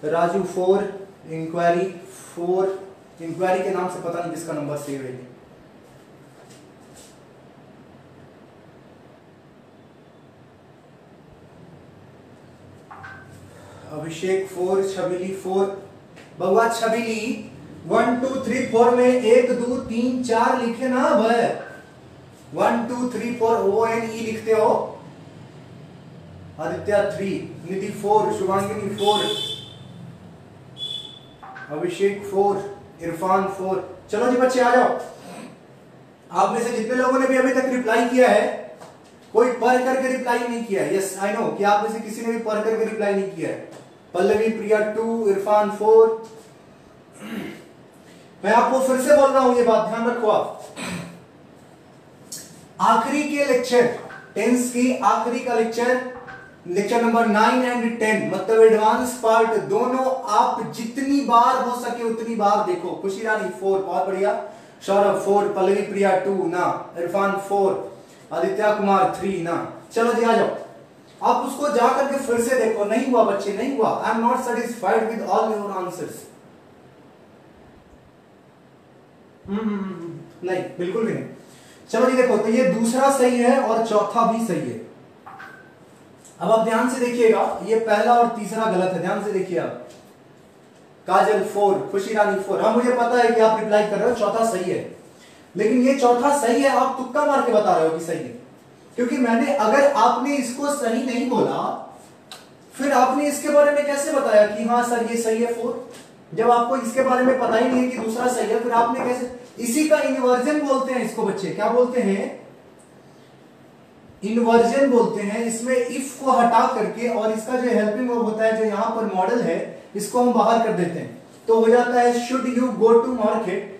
Speaker 1: Raju four inquiry four inquiry के नाम से पता नहीं किसका नंबर सेव है अभिषेक फोर, छबिली फोर भगवा Chhabili one two three four में एक, दो, तीन, चार लिखे ना भाई one two three four O N E लिखते हो। Aditya three Nidhi four Shubhangini four Abhishek four Irfan four चलो जी बच्चे आ जाओ। आप में से जितने लोगों ने भी अभी तक रिप्लाई किया है कोई पढ़ करके रिप्लाई नहीं किया यस आई नो कि आप में से किसी ने भी पढ़ करके रिप्लाई नहीं किया है। पल्लवी, प्रिया टू इरफान फोर मैं आपको फिर से बोल रहा हूँ ये बात, ध्यान रखो आप। आखिरी के लेक्चर टेंस की आखिरी का lecture lecture number nine and ten मतलब एडवांस पार्ट दोनों आप जितनी बार हो सके उतनी बार देखो। खुशी रानी फोर बहुत बढ़िया। सौरभ फोर पल्लवी, प्रिया टू ना, इरफान फोर आदित्य कुमार थ्री ना चलो जी, आ जाओ। आप उसको जाकर के फिर से देखो। नहीं हुआ बच्चे, नहीं हुआ। I am not satisfied with all your answers नहीं, बिल्कुल भी नहीं। चलो जी, देखो तो ये दूसरा सही है और चौथा भी सही है। अब आप ध्यान से देखिएगा, ये पहला और तीसरा गलत है। ध्यान से देखिए आप। काजल फोर, खुशी रानी फोर। हाँ मुझे पता है कि आप रिप्लाई कर रहे हो, चौथा सही है। लेकिन ये चौथा सही है, आप तुक्का मार के बता रहे हो कि सही है। क्योंकि मैंने अगर आपने इसको सही नहीं बोला, फिर आपने इसके बारे में कैसे बताया कि हाँ सर, ये सही है फोर? जब आपको इसके बारे में पता ही नहीं है कि दूसरा सही है, फिर आपने कैसे? इसी का इन्वर्जन बोलते हैं इसको बच्चे। क्या बोलते हैं? इन्वर्जन बोलते हैं, इसमें इफ़ को हटा करके और इसका जो हेल्पिंग वर्ब होता है, जो यहाँ पर मॉडल है, इसको हम बाहर कर देते हैं। तो हो जाता है should you go to market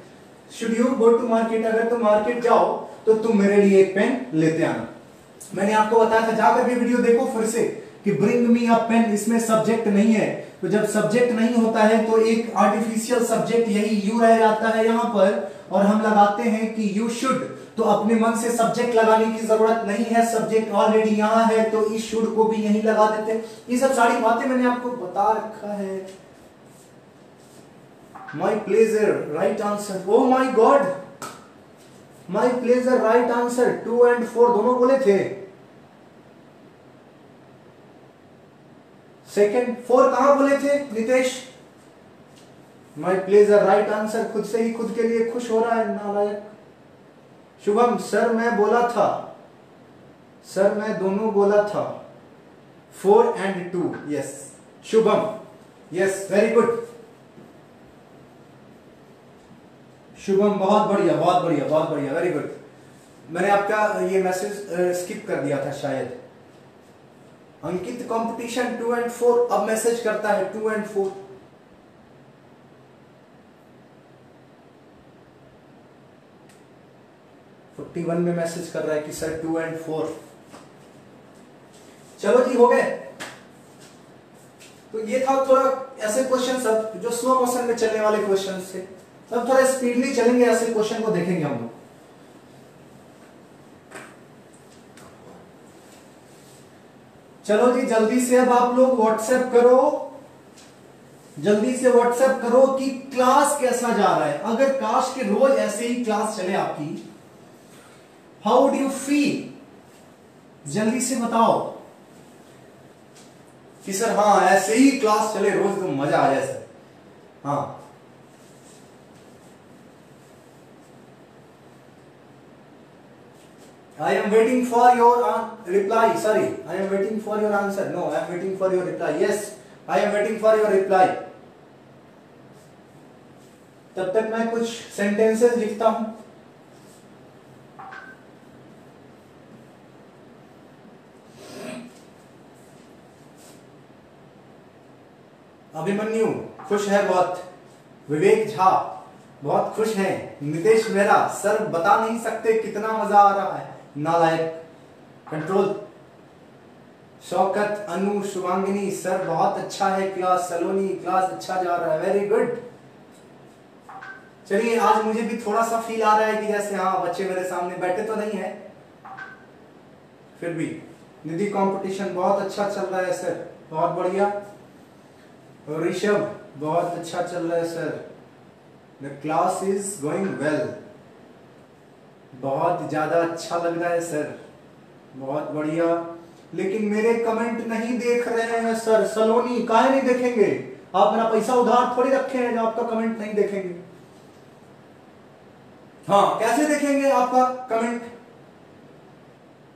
Speaker 1: should you go to market अगर तुम मार्केट जाओ तो तुम मेरे लिए एक पेन लेते आना। मैंने आपको बताया था, जाकर भी वीडियो देखो फिर से कि ब्रिंग मी अ पेन इसमें सब्जेक्ट नहीं है। तो जब सब्जेक्ट नहीं होता है तो एक आर्टिफिशियल सब्जेक्ट यही यू रह जाता है यहाँ पर, और हम लगाते हैं कि यू शुड तो अपने मन से सब्जेक्ट लगाने की ज़रूरत नहीं है। सब्जेक्ट ऑलरेडी यहाँ है तो इस शुड को भी यहीं लगा देते हैं। ये सब सारी बातें मैंने आपको बता रखा है। My pleasure right answer oh my god my pleasure right answer two and four दोनों बोले थे. सेकेंड फोर कहाँ बोले थे Nitesh my pleasure right answer खुद से ही खुद के लिए खुश हो रहा है, नालायक. शुभम, सर मैं बोला था. सर मैं दोनों बोला था. Four and two yes Shubham yes very good Shubham, बहुत बढ़िया बहुत बढ़िया बहुत बढ़िया वेरी गुड मैंने आपका ये मैसेज स्किप कर दिया था शायद। Ankit competition two and four अब मैसेज करता है two and four forty one में मैसेज कर रहा है कि सर टू एंड फोर चलो जी, हो गए। तो ये था थोड़ा ऐसे क्वेश्चन सब जो स्लो मोशन में चलने वाले क्वेश्चन थे। अब थोड़ा स्पीडली चलेंगे, ऐसे क्वेश्चन को देखेंगे हम लोग। चलो जी, जल्दी से अब आप लोग व्हाट्सएप करो। जल्दी से व्हाट्सएप करो कि क्लास कैसा जा रहा है। अगर काश के रोज ऐसे ही क्लास चले आपकी हाउ डू यू फील जल्दी से बताओ। कि सर हाँ ऐसे ही क्लास चले, रोज तो मज़ा आ जाए, सर। हाँ। I am waiting for your reply. Sorry, I am waiting for your answer. No, I am waiting for your reply. Yes, I am waiting for your reply. तब तक मैं कुछ सेंटेंसेस लिखता हूँ अभिमन्यु खुश है बहुत विवेक झा बहुत खुश है नितेश मेरा सर बता नहीं सकते कितना मज़ा आ रहा है नालायक कंट्रोल शौकत, अनु, शुभांगिनी, सर, बहुत अच्छा है क्लास, सलोनी, क्लास अच्छा जा रहा है वेरी गुड चलिए, आज मुझे भी थोड़ा सा फील आ रहा है कि जैसे हाँ बच्चे मेरे सामने बैठे तो नहीं है। फिर भी, निधि कंपटीशन बहुत अच्छा चल रहा है सर बहुत बढ़िया। ऋषभ, बहुत अच्छा चल रहा है sir the class is going well बहुत ज़्यादा अच्छा लग रहा है, सर। बहुत बढ़िया। लेकिन मेरे कमेंट नहीं देख रहे हैं, सर। सलोनी, काहे नहीं देखेंगे? आप मेरा पैसा उधार थोड़ी रखे हैं जो आपका कमेंट नहीं देखेंगे। हाँ कैसे देखेंगे आपका कमेंट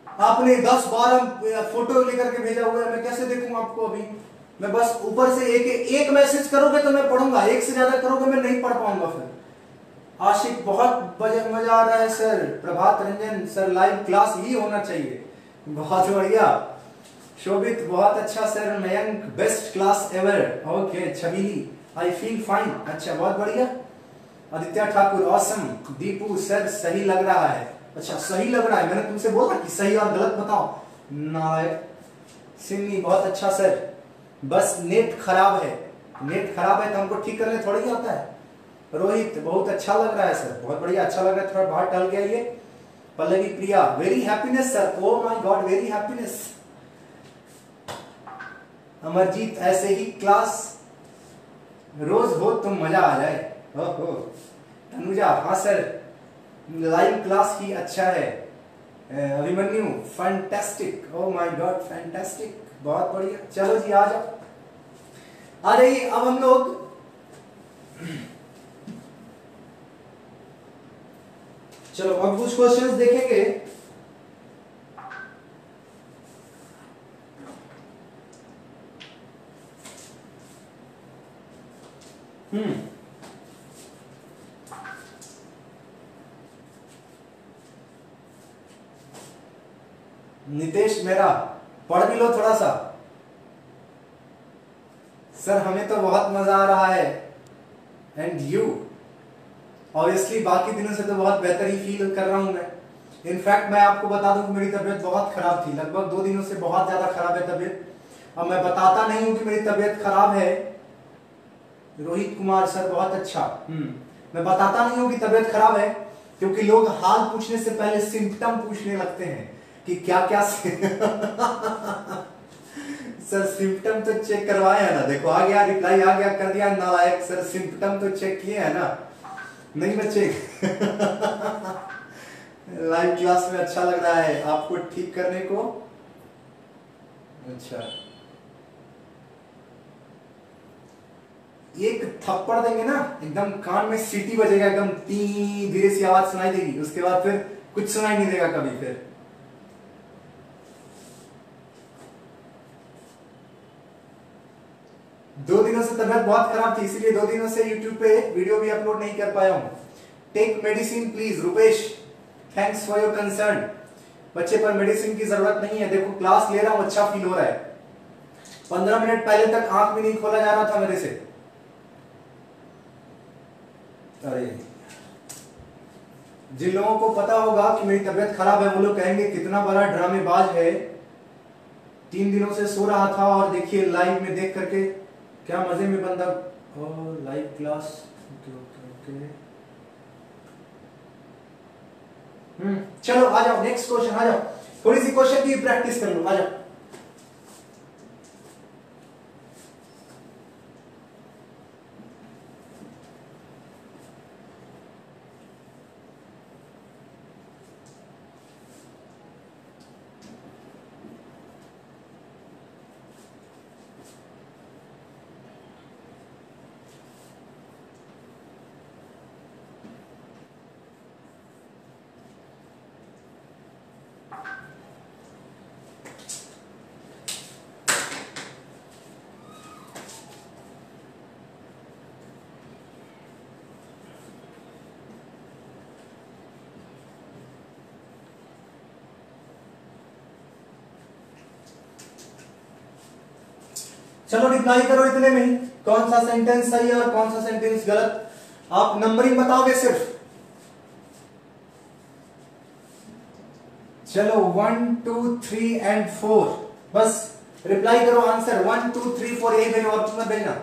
Speaker 1: आपने दस बारह फ़ोटो लेकर के भेजा हुआ है, मैं कैसे देखूँ आपको अभी? मैं बस ऊपर से एक एक मैसेज करोगे तो मैं पढ़ूँगा, एक से ज़्यादा करोगे मैं नहीं पढ़ पाऊँगा फिर। आशिक बहुत मज़ा आ रहा है, sir. Prabhat Ranjan, sir live class ही होना चाहिए। बहुत बढ़िया। शोभित, बहुत अच्छा sir. Mayank best class ever okay Chhabili I feel fine अच्छा बहुत बढ़िया। आदित्य ठाकुर ऑसम दीपू, सर, सही लग रहा है। अच्छा सही लग रहा है। मैंने तुमसे बोला कि सही और गलत बताओ। नायक सिन्नी बहुत अच्छा सर। बस नेट खराब है। नेट खराब है तो हमको ठीक करने थोड़ी आता है। रोहित, बहुत अच्छा लग रहा है सर, बहुत बढ़िया अच्छा लग रहा है, थोड़ा बाहर टल गया ये। Pallavi Priya very happiness sir oh my god very happiness Amarjeet, ऐसे ही क्लास रोज हो तो मज़ा आ जाए। ओहो। तनुजा हाँ सर लाइव क्लास ही अच्छा है। Abhimanyu fantastic oh my god fantastic बहुत बढ़िया। चलो जी, आ जाओ। आ जाइए अब हम लोग चलो, अब कुछ क्वेश्चंस देखेंगे। हम्म। नितेश, मेरा, पढ़ भी लो थोड़ा सा सर, हमें तो बहुत मज़ा आ रहा है। एंड यू ऑब्वियसली बाकी दिनों से तो बहुत बेहतर ही फील कर रहा हूँ मैं। इनफैक्ट मैं आपको बता दूँ कि मेरी तबीयत बहुत खराब थी। लगभग दो दिनों से बहुत ज़्यादा खराब है तबीयत। अब मैं बताता नहीं हूँ कि मेरी तबीयत खराब है। रोहित कुमार सर बहुत अच्छा। हम्म। मैं बताता नहीं हूँ कि तबीयत खराब है क्योंकि लोग हाल पूछने से पहले सिम्टम पूछने लगते हैं कि क्या क्या सर सिम्टम तो चेक करवाए है ना। देखो आ गया रिप्लाई आ गया कर दिया नालायक। सर सिम्टम तो चेक किए है ना। नहीं बच्चे लाइव क्लास में अच्छा लग रहा है। आपको ठीक करने को। अच्छा। एक थप्पड़ देंगे ना, एकदम कान में सीटी बजेगा, एकदम तीन धीरे सी आवाज़ सुनाई देगी। उसके बाद फिर कुछ सुनाई नहीं देगा कभी फिर। दो दिनों से तबियत बहुत खराब थी, इसीलिए दो दिनों से यूट्यूब पे वीडियो भी अपलोड नहीं कर पाया हूँ। Take medicine please Rupesh thanks for your concern बच्चे पर मेडिसिन की ज़रूरत नहीं है। देखो क्लास ले रहा हूँ अच्छा फील हो रहा है। पंद्रह मिनट पहले तक आँख भी नहीं खोला जा रहा था मेरे से। अरे। जिन लोगों को पता होगा कि मेरी तबीयत खराब है, वो लोग कहेंगे, कितना बड़ा ड्रामेबाज है। तीन दिनों से सो रहा था और देखिए लाइव में देख करके क्या मज़े में बंदा लाइव क्लास हम्म चलो, आ जाओ नेक्स्ट क्वेश्चन आ जाओ। थोड़ी सी क्वेश्चन की प्रैक्टिस कर लो, आ जाओ। चलो रिप्लाई करो इतने में ही। कौन सा सेंटेंस सही है और कौन सा सेंटेंस गलत? आप नंबरिंग बताओगे सिर्फ़। चलो one two three and four बस रिप्लाई करो answer one two three four ए भेजो और तुम्हें भेजना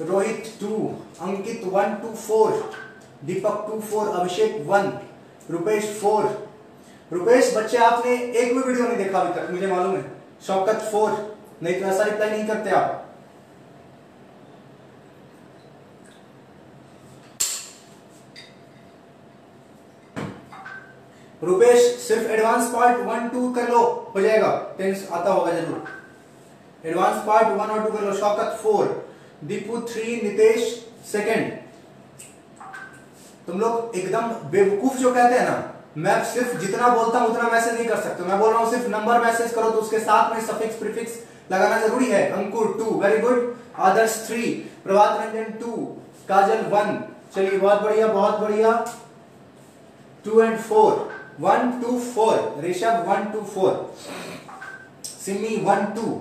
Speaker 1: Rohit two Ankit one two four Deepak two four Abhishek one Rupesh four Rupesh, बच्चे, आपने एक भी वीडियो नहीं देखा अभी तक, मुझे मालूम है। शौकत फोर नहीं तो ऐसा रिप्लाई नहीं करते आप। रुपेश, सिर्फ़ एडवांस पार्ट वन टू कर लो, हो जाएगा। टेंस आता होगा ज़रूर। एडवांस पार्ट वन और टू कर लो, Shaukat four Deepu three Nitesh second तुम लोग एकदम बेवकूफ़ जो कहते हैं ना, मैं सिर्फ़ जितना बोलता हूँ उतना मैसेज नहीं कर सकता। मैं बोल रहा हूँ सिर्फ़ नंबर मैसेज करो तो उसके साथ में सफिक्स प्रीफिक्स लगाना ज़रूरी है। Ankur two very good Adarsh three Prabhat Ranjan two Kajal one चलिए, बहुत बढ़िया बहुत बढ़िया. Two and four one two four Rishabh one two four Simi one two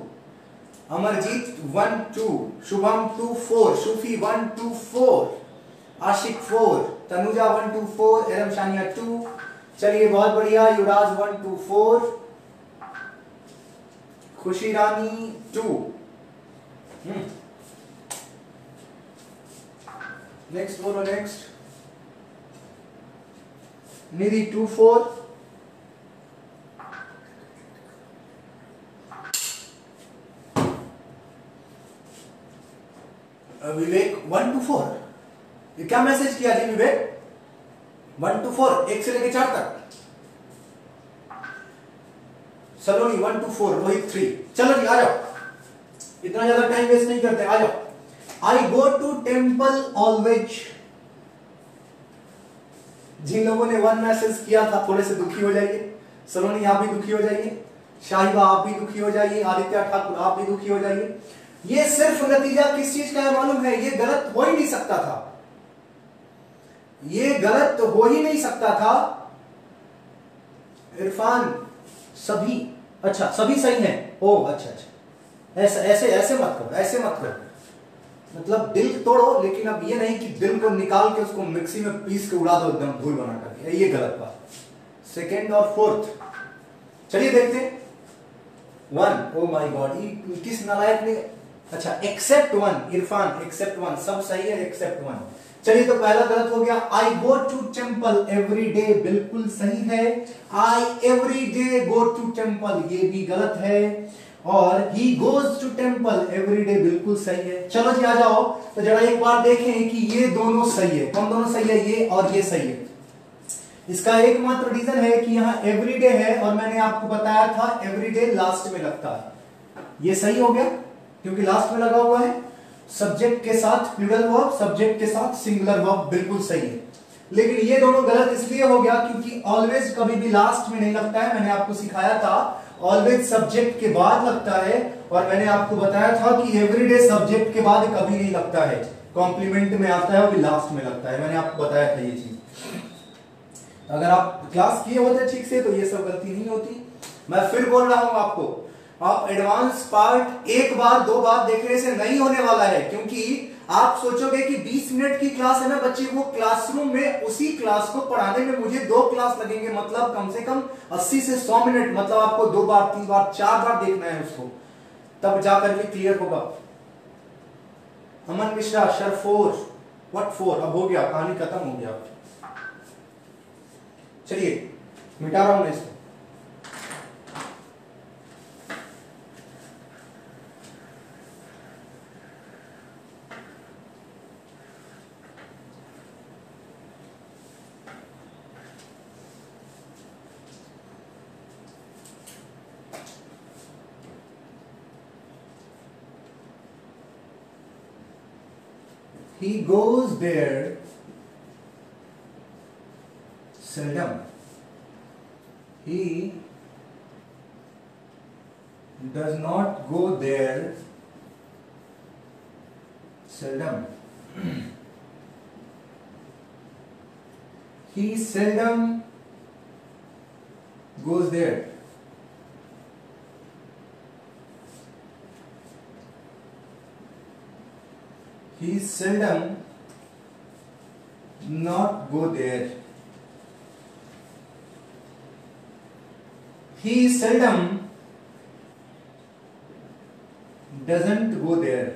Speaker 1: Amarjeet one two Shubham two four Shufi one two four Ashiq four Tanuja one two four, Eram Shaniya two. चलिए, बहुत बढ़िया, Yuvraj one two four. Khushi Rani two. Next बोलो next Nidhi two four. Vivek one two four. ये क्या मैसेज किया जी विवेक? वन टू फोर एक से लेके चार तक। Saloni one two four Rohit three चलो जी, आ जाओ। इतना ज़्यादा टाइम वेस्ट नहीं करते, आ जाओ। I go to temple always जिन लोगों ने वन मैसेज किया था, थोड़े से दुखी हो जाइए। सलोनी आप भी दुखी हो जाइए। शाहिबा, आप भी दुखी हो जाइए। आदित्य ठाकुर, आप भी दुखी हो जाइए। ये सिर्फ़ नतीजा किस चीज़ का है, मालूम है? ये गलत हो ही नहीं सकता था। ये गलत तो हो ही नहीं सकता था। इरफान, सभी अच्छा सभी सही है। ओ अच्छा अच्छा। ऐसे ऐसे ऐसे मत करो, ऐसे मत करो। मतलब दिल तोड़ो, लेकिन अब ये नहीं कि दिल को निकाल के उसको मिक्सी में पीस के उड़ा दो एकदम धूल बना करके ये गलत बात। सेकेंड और फोर्थ चलिए देखते वन ओ माय गॉड किस नालायक ने अच्छा except one Irfan except one सब सही है एक्सेप्ट वन चलिए तो पहला गलत हो गया। I go to temple every day बिल्कुल सही है। I every day go to temple ये भी गलत है। और he goes to temple every day बिल्कुल सही है। चलो जी, आ जाओ। तो जरा एक बार देखें कि ये दोनों सही है। कौन दोनों सही है? ये और ये सही है। इसका एकमात्र रीजन है कि यहाँ एवरीडे है और मैंने आपको बताया था एवरी डे लास्ट में लगता है। ये सही हो गया? क्योंकि लास्ट में लगा हुआ है। सब्जेक्ट के साथ प्लूरल वर्ब सब्जेक्ट के साथ सिंगुलर वर्ब बिल्कुल सही है। लेकिन ये दोनों गलत इसलिए हो गया क्योंकि ऑलवेज कभी भी लास्ट में नहीं लगता है। मैंने आपको सिखाया था ऑलवेज सब्जेक्ट के बाद लगता है और मैंने आपको बताया था कि एवरीडे सब्जेक्ट के बाद कभी नहीं लगता है। कॉम्प्लीमेंट में आता है और लास्ट में लगता है। मैंने आपको बताया था ये चीज़। अगर आप क्लास किए होते ठीक से तो ये सब गलती नहीं होती। मैं फिर बोल रहा हूँ आपको आप एडवांस पार्ट एक बार, दो बार देखने से नहीं होने वाला है, क्योंकि आप सोचोगे कि 20 मिनट की क्लास है ना बच्चे, वो क्लासरूम में, उसी क्लास को पढ़ाने में मुझे दो क्लास लगेंगे मतलब कम से कम 80 से 100 मिनट मतलब आपको दो बार, तीन बार, चार बार देखना है उसको। तब जाकर के क्लियर होगा। Aman Mishra shot four what four अब हो गया, कहानी खत्म हो गया। चलिए, मिटा रहा हूँ मैं इसको। He goes there 7 seldom. He does not go there seldom. He seldom goes there. He seldom not go there he seldom doesn't go there.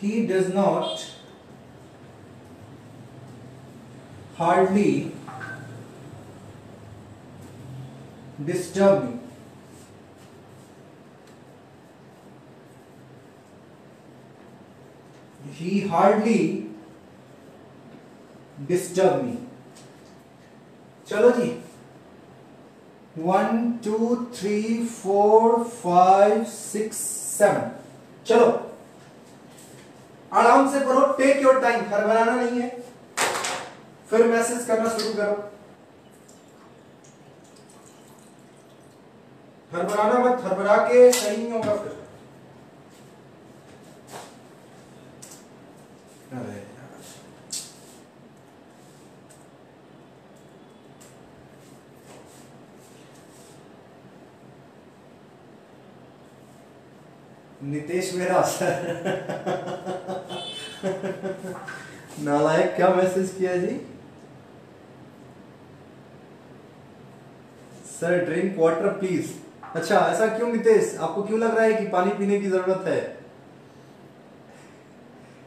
Speaker 1: He does not hardly disturb hardly नालायक, क्या मैसेज किया जी? सर ड्रिंक वाटर प्लीज़ अच्छा ऐसा क्यों नितेश? आपको क्यों लग रहा है कि पानी पीने की ज़रूरत है?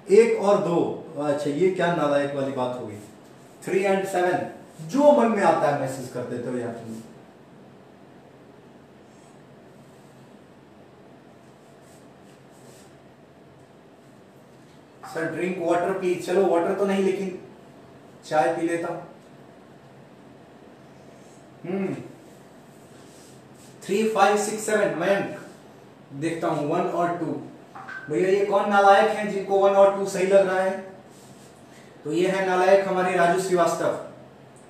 Speaker 1: एक और दो। अच्छा ये क्या नालायक वाली बात होगी थ्री एंड सेवन जो मन में आता है मैसेज कर देते हो सर ड्रिंक वाटर प्लीज़ चलो वाटर तो नहीं, लेकिन चाय पी लेता हम्म। Three five six seven Mayank देखता हूँ वन और टू भैया, ये कौन नालायक हैं जिनको वन और टू सही लग रहा है? तो ये है नालायक हमारे राजू श्रीवास्तव।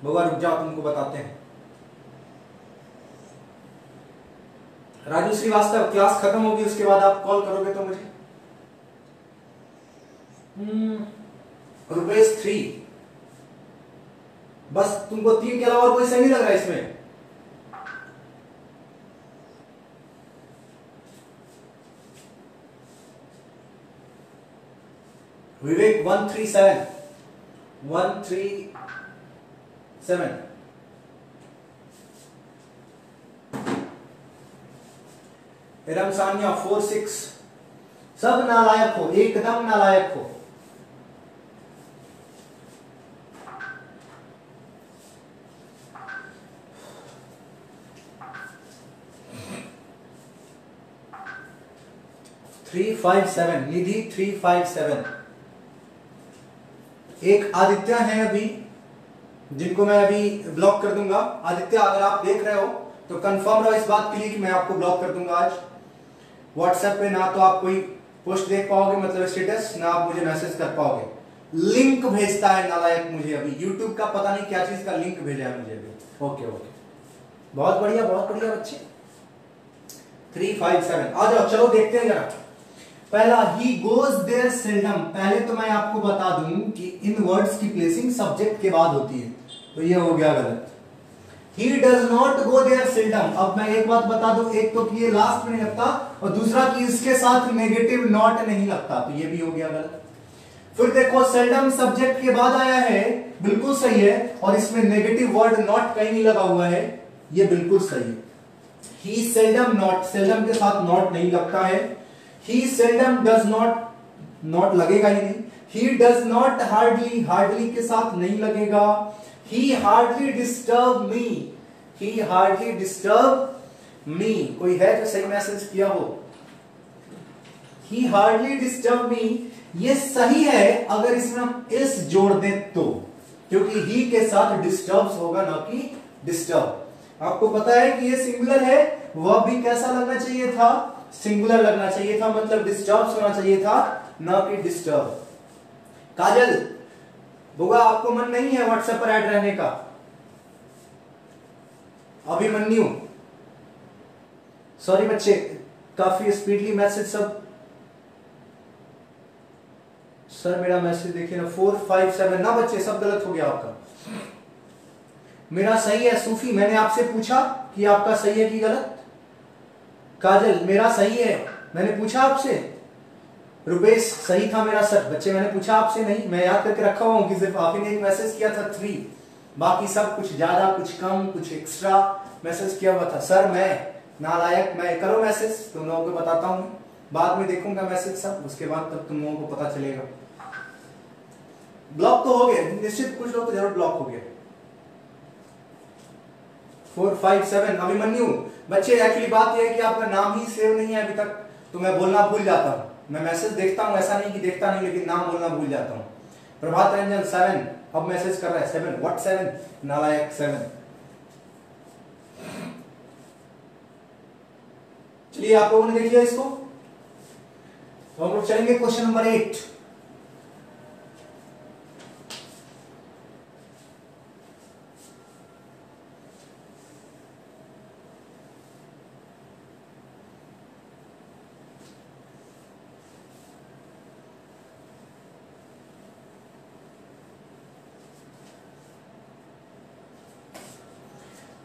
Speaker 1: भगवान, रुक जाओ, तुमको बताते हैं। राजू श्रीवास्तव क्लास खत्म होगी, उसके बाद आप कॉल करोगे तो मुझे? रुपेश थ्री बस तुमको तीन के अलावा कोई सही नहीं लग रहा इसमें। Vivek one three seven one three seven Ramsaniya four six सब नालायक हो, एकदम नालायक हो। Three five seven Nidhi three five seven एक आदित्य है अभी, जिनको मैं अभी ब्लॉक कर दूँगा। आदित्य, अगर आप देख रहे हो तो कंफर्म रहो इस बात के लिए कि मैं आपको ब्लॉक कर दूँगा आज। व्हाट्सएप पे ना तो आप कोई पोस्ट देख पाओगे मतलब स्टेटस ना आप मुझे मैसेज कर पाओगे। लिंक भेजता है नालायक मुझे अभी। यूट्यूब का पता नहीं क्या चीज़ का लिंक भेजा है मुझे अभी। ओके ओके बहुत बढ़िया बहुत बढ़िया बच्चे। थ्री फाइव सेवन आ जाओ, चलो देखते हैं जरा। पहला ही गोज देयर सेल्डम पहले तो मैं आपको बता दूँ कि इन वर्ड्स की प्लेसिंग सब्जेक्ट के बाद होती है। तो ये हो गया गलत। He does not go there seldom अब मैं एक बात बता दूँ, एक तो कि ये लास्ट में नहीं लगता और दूसरा कि इसके साथ नेगेटिव नॉट नहीं लगता। तो ये भी हो गया गलत। फिर देखो सेल्डम सब्जेक्ट के बाद आया है, बिल्कुल सही है, और इसमें नेगेटिव वर्ड नॉट कहीं नहीं लगा हुआ है, ये बिल्कुल सही है। ही सेल्डम नॉट सेल्डम के साथ नॉट नहीं लगता है। He seldom does not not लगेगा ही नहीं। He does not hardly hardly के साथ नहीं लगेगा। He hardly disturb me he hardly disturb me कोई है जो सही मैसेज किया हो? ही हार्डली डिस्टर्ब मी ये सही है अगर इसमें हम इस जोड़ दें तो। क्योंकि ही के साथ डिस्टर्ब होगा ना कि डिस्टर्ब आपको पता है कि ये सिंगुलर है, वह भी कैसा लगना चाहिए था? सिंगुलर लगना चाहिए था मतलब डिस्टर्ब होना चाहिए था, न कि डिस्टर्ब काजल, बुआ, आपको मन नहीं है व्हाट्सएप पर ऐड रहने का? अभिमन्यु सॉरी बच्चे, काफ़ी स्पीडली मैसेज सब सर, मेरा मैसेज देखिए ना फोर फाइव सेवन ना बच्चे, सब गलत हो गया आपका। मेरा सही है, सूफी, मैंने आपसे पूछा कि आपका सही है कि गलत? काजल, मेरा सही है, मैंने पूछा आपसे? रुपेश, सही था मेरा सर। बच्चे, मैंने पूछा आपसे नहीं, मैं याद करके रखा हुआ हूँ कि सिर्फ़ आप ही ने एक मैसेज किया था थ्री बाकी सब कुछ ज़्यादा, कुछ कम, कुछ एक्स्ट्रा मैसेज किया हुआ था। सर, मैं नालायक, मैं करो मैसेज, तुम लोगों को बताता हूँ। बाद में देखूँगा मैसेज सब, उसके बाद तब तुम लोगों को पता चलेगा। ब्लॉक तो हो गए निश्चित कुछ लोग तो ज़रूर ब्लॉक हो गए फोर फाइव सेवन अभिमन्यु। बच्चे एक्चुअली बात यह है कि आपका नाम ही सेव नहीं है अभी तक। तो मैं बोलना भूल जाता हूँ। मैं मैसेज देखता हूँ, ऐसा नहीं कि देखता नहीं, लेकिन नाम बोलना भूल जाता हूँ। प्रभात रंजन सेवन अब मैसेज कर रहा है। सेवन व्हाट सेवन नालायक सेवन चलिए, आप लोगों ने देख लिया इसको? तो हम लोग चलेंगे क्वेश्चन नंबर एट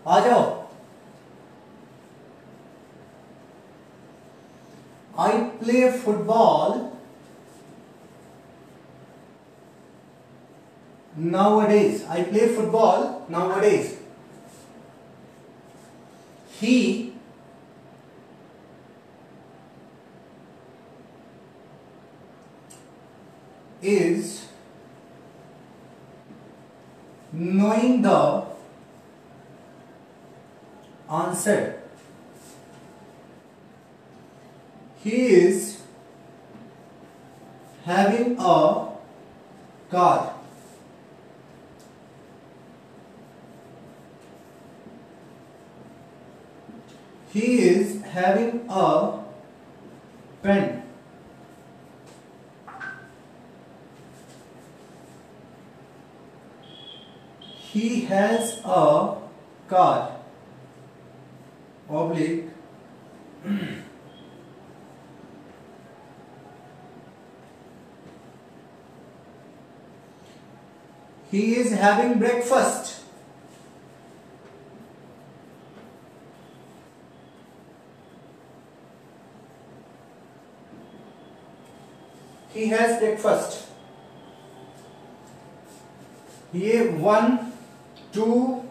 Speaker 1: आ जाओ I play football nowadays i play football nowadays he is knowing the answer. He is having a car. He is having a pen. He has a car oblique. He is having breakfast. He has breakfast. He one two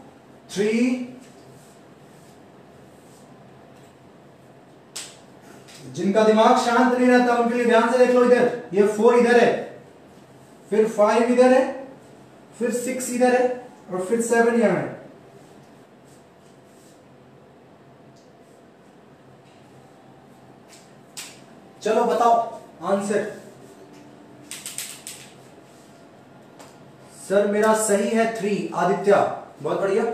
Speaker 1: three जिनका दिमाग शांत नहीं रहता, उनके लिए ध्यान से देख लो इधर। ये फोर इधर है। फिर फाइव इधर है, फिर सिक्स इधर है, और फिर सेवन यहाँ है। चलो बताओ आंसर सर मेरा सही है थ्री आदित्य। बहुत बढ़िया।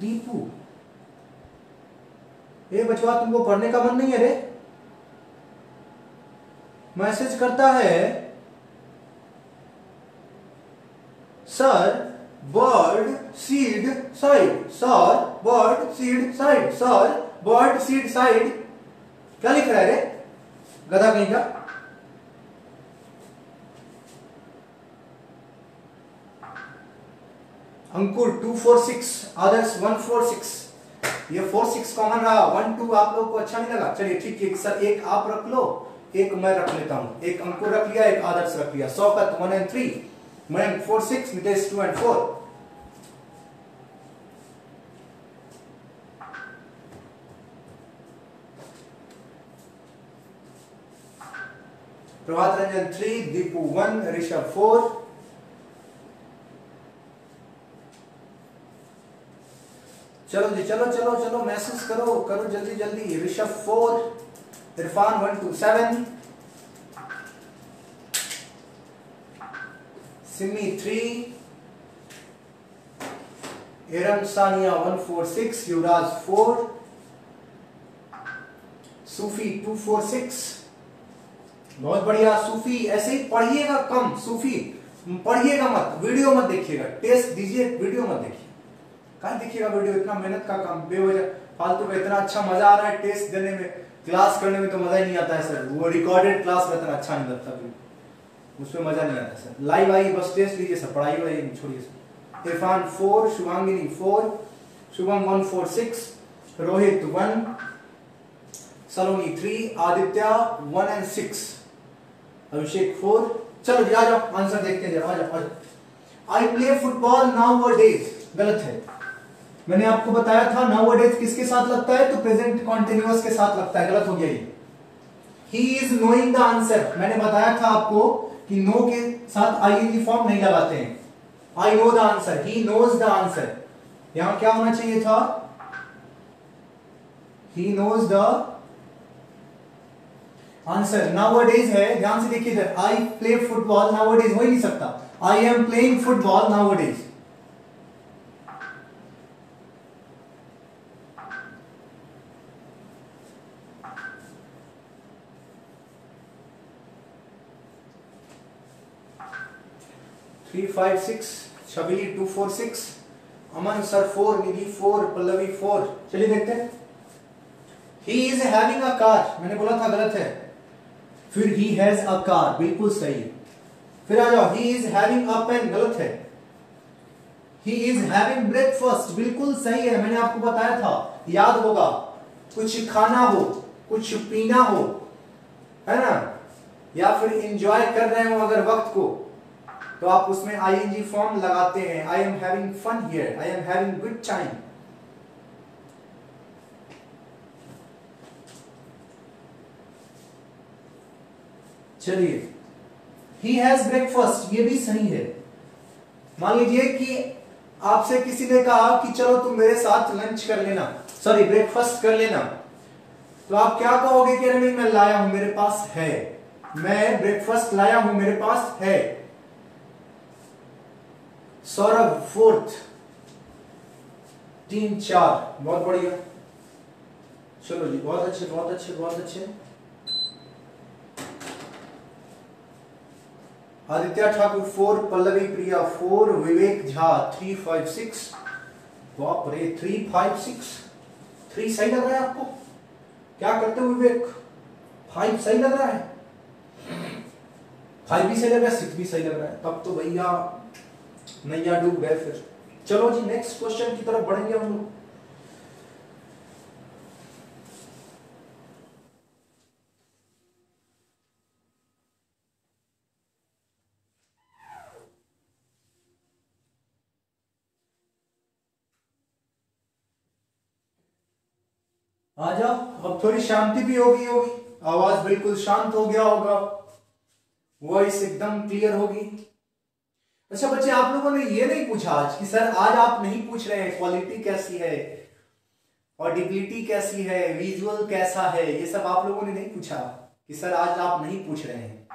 Speaker 1: दीपू ये बचवा तुमको पढ़ने का मन नहीं है रे? मैसेज करता है sir bird seed side sir bird seed side sir bird seed side क्या लिख रहा है रे? गधा कहीं का? Ankur two four six Adarsh one four six ये फोर सिक्स कॉमन रहा। वन टू आप लोग को अच्छा नहीं लगा? चलिए ठीक है सर, एक आप रख लो, एक मैं रख लेता हूँ। एक अंकुर रख लिया, एक आदर्श रख लिया। सौकत वन एंड थ्री मैं four six Nitesh two and four Prabhat Ranjan three Deepu one Rishabh four चलो जी, चलो चलो चलो मैसेज करो करो जल्दी जल्दी। Rishabh four Irfan one two seven Simi three Eram Saniya one four six Yuvraj four Sufi two four six बहुत बढ़िया सूफी ऐसे ही पढ़िएगा कम सूफी पढ़िएगा मत वीडियो मत देखिएगा। टेस्ट दीजिए वीडियो मत देखिए। कहा देखिएगा वीडियो, इतना मेहनत का काम, बेवजह, फालतू का इतना अच्छा मज़ा आ रहा है टेस्ट देने में क्लास करने में तो मज़ा ही नहीं आता है सर वो रिकॉर्डेड क्लास में इतना अच्छा नहीं लगता फिर उसमें मज़ा नहीं आता सर लाइव आइए, बस टेस्ट लीजिए सर पढ़ाई वढ़ाई छोड़िए sir Irfan four, Shubhangini four, Shubham one four six, Rohit one, Saloni three, Aditya one and six, Abhishek four. चलो जी, आ जाओ, आंसर देखते हैं आ जाओ I play football nowadays गलत है। मैंने आपको बताया था नाउ डेज़ किसके साथ लगता है? तो प्रेजेंट कॉन्टिन्यूस के साथ लगता है। गलत हो गया ये। He is knowing the answer मैंने बताया था आपको कि नो के साथ आई फॉर्म नहीं लगाते हैं। I know the answer he knows the answer यहाँ क्या होना चाहिए था? He knows the answer nowadays है, ध्यान से देखिए इधर। आई प्ले फुटबॉल नाउअडेज हो ही नहीं सकता। I am playing football nowadays three five six, Chhabili two four six, Aman sir four, Nidhi four, Pallavi four. चलिए देखते हैं। He is having a car मैंने बोला था गलत है। फिर ही हैज़ अ कार बिल्कुल सही। है फिर आ जाओ। He is having a pen गलत है। ही इज़ हैविंग ब्रेकफास्ट बिल्कुल सही है। मैंने आपको बताया था। याद होगा। कुछ खाना हो, कुछ पीना हो, है ना? या फिर इंजॉय कर रहे हो अगर वक्त को। तो आप उसमें आई आईएनजी फॉर्म लगाते हैं. I am having fun here I am having good time चलिए. ही हैज़ ब्रेकफास्ट ये भी सही है. मान लीजिए कि आपसे किसी ने कहा कि चलो तुम मेरे साथ लंच कर लेना. सॉरी ब्रेकफास्ट कर लेना. तो आप क्या कहोगे कि मैं लाया हूँ, मेरे पास है. मैं ब्रेकफास्ट लाया हूँ, मेरे पास है. सौरभ फोर्थ, तीन चार, बहुत बढ़िया। चलो जी, बहुत अच्छे बहुत अच्छे बहुत अच्छे। Aditya Thakur four, Pallavi Priya four, Vivek Jha three five six. बाप रे, थ्री फाइव सिक्स। थ्री सही लग रहा है आपको? क्या करते हो विवेक? फाइव सही लग रहा है? फाइव भी सही लग रहा है, सिक्स भी सही लग रहा है। तब तो भैया नैया डूब गए फिर। चलो जी नेक्स्ट क्वेश्चन की तरफ़ बढ़ेंगे हम लोग। आ जाओ अब थोड़ी शांति भी होगी होगी। आवाज़ बिल्कुल शांत हो गया होगा। वॉइस एकदम क्लियर होगी। अच्छा बच्चे, आप लोगों ने ये नहीं पूछा आज कि सर, आज आप नहीं पूछ रहे हैं क्वालिटी कैसी है ऑडिबिलिटी कैसी है विजुअल कैसा है, ये सब आप लोगों ने नहीं पूछा कि सर, आज आप नहीं पूछ रहे हैं।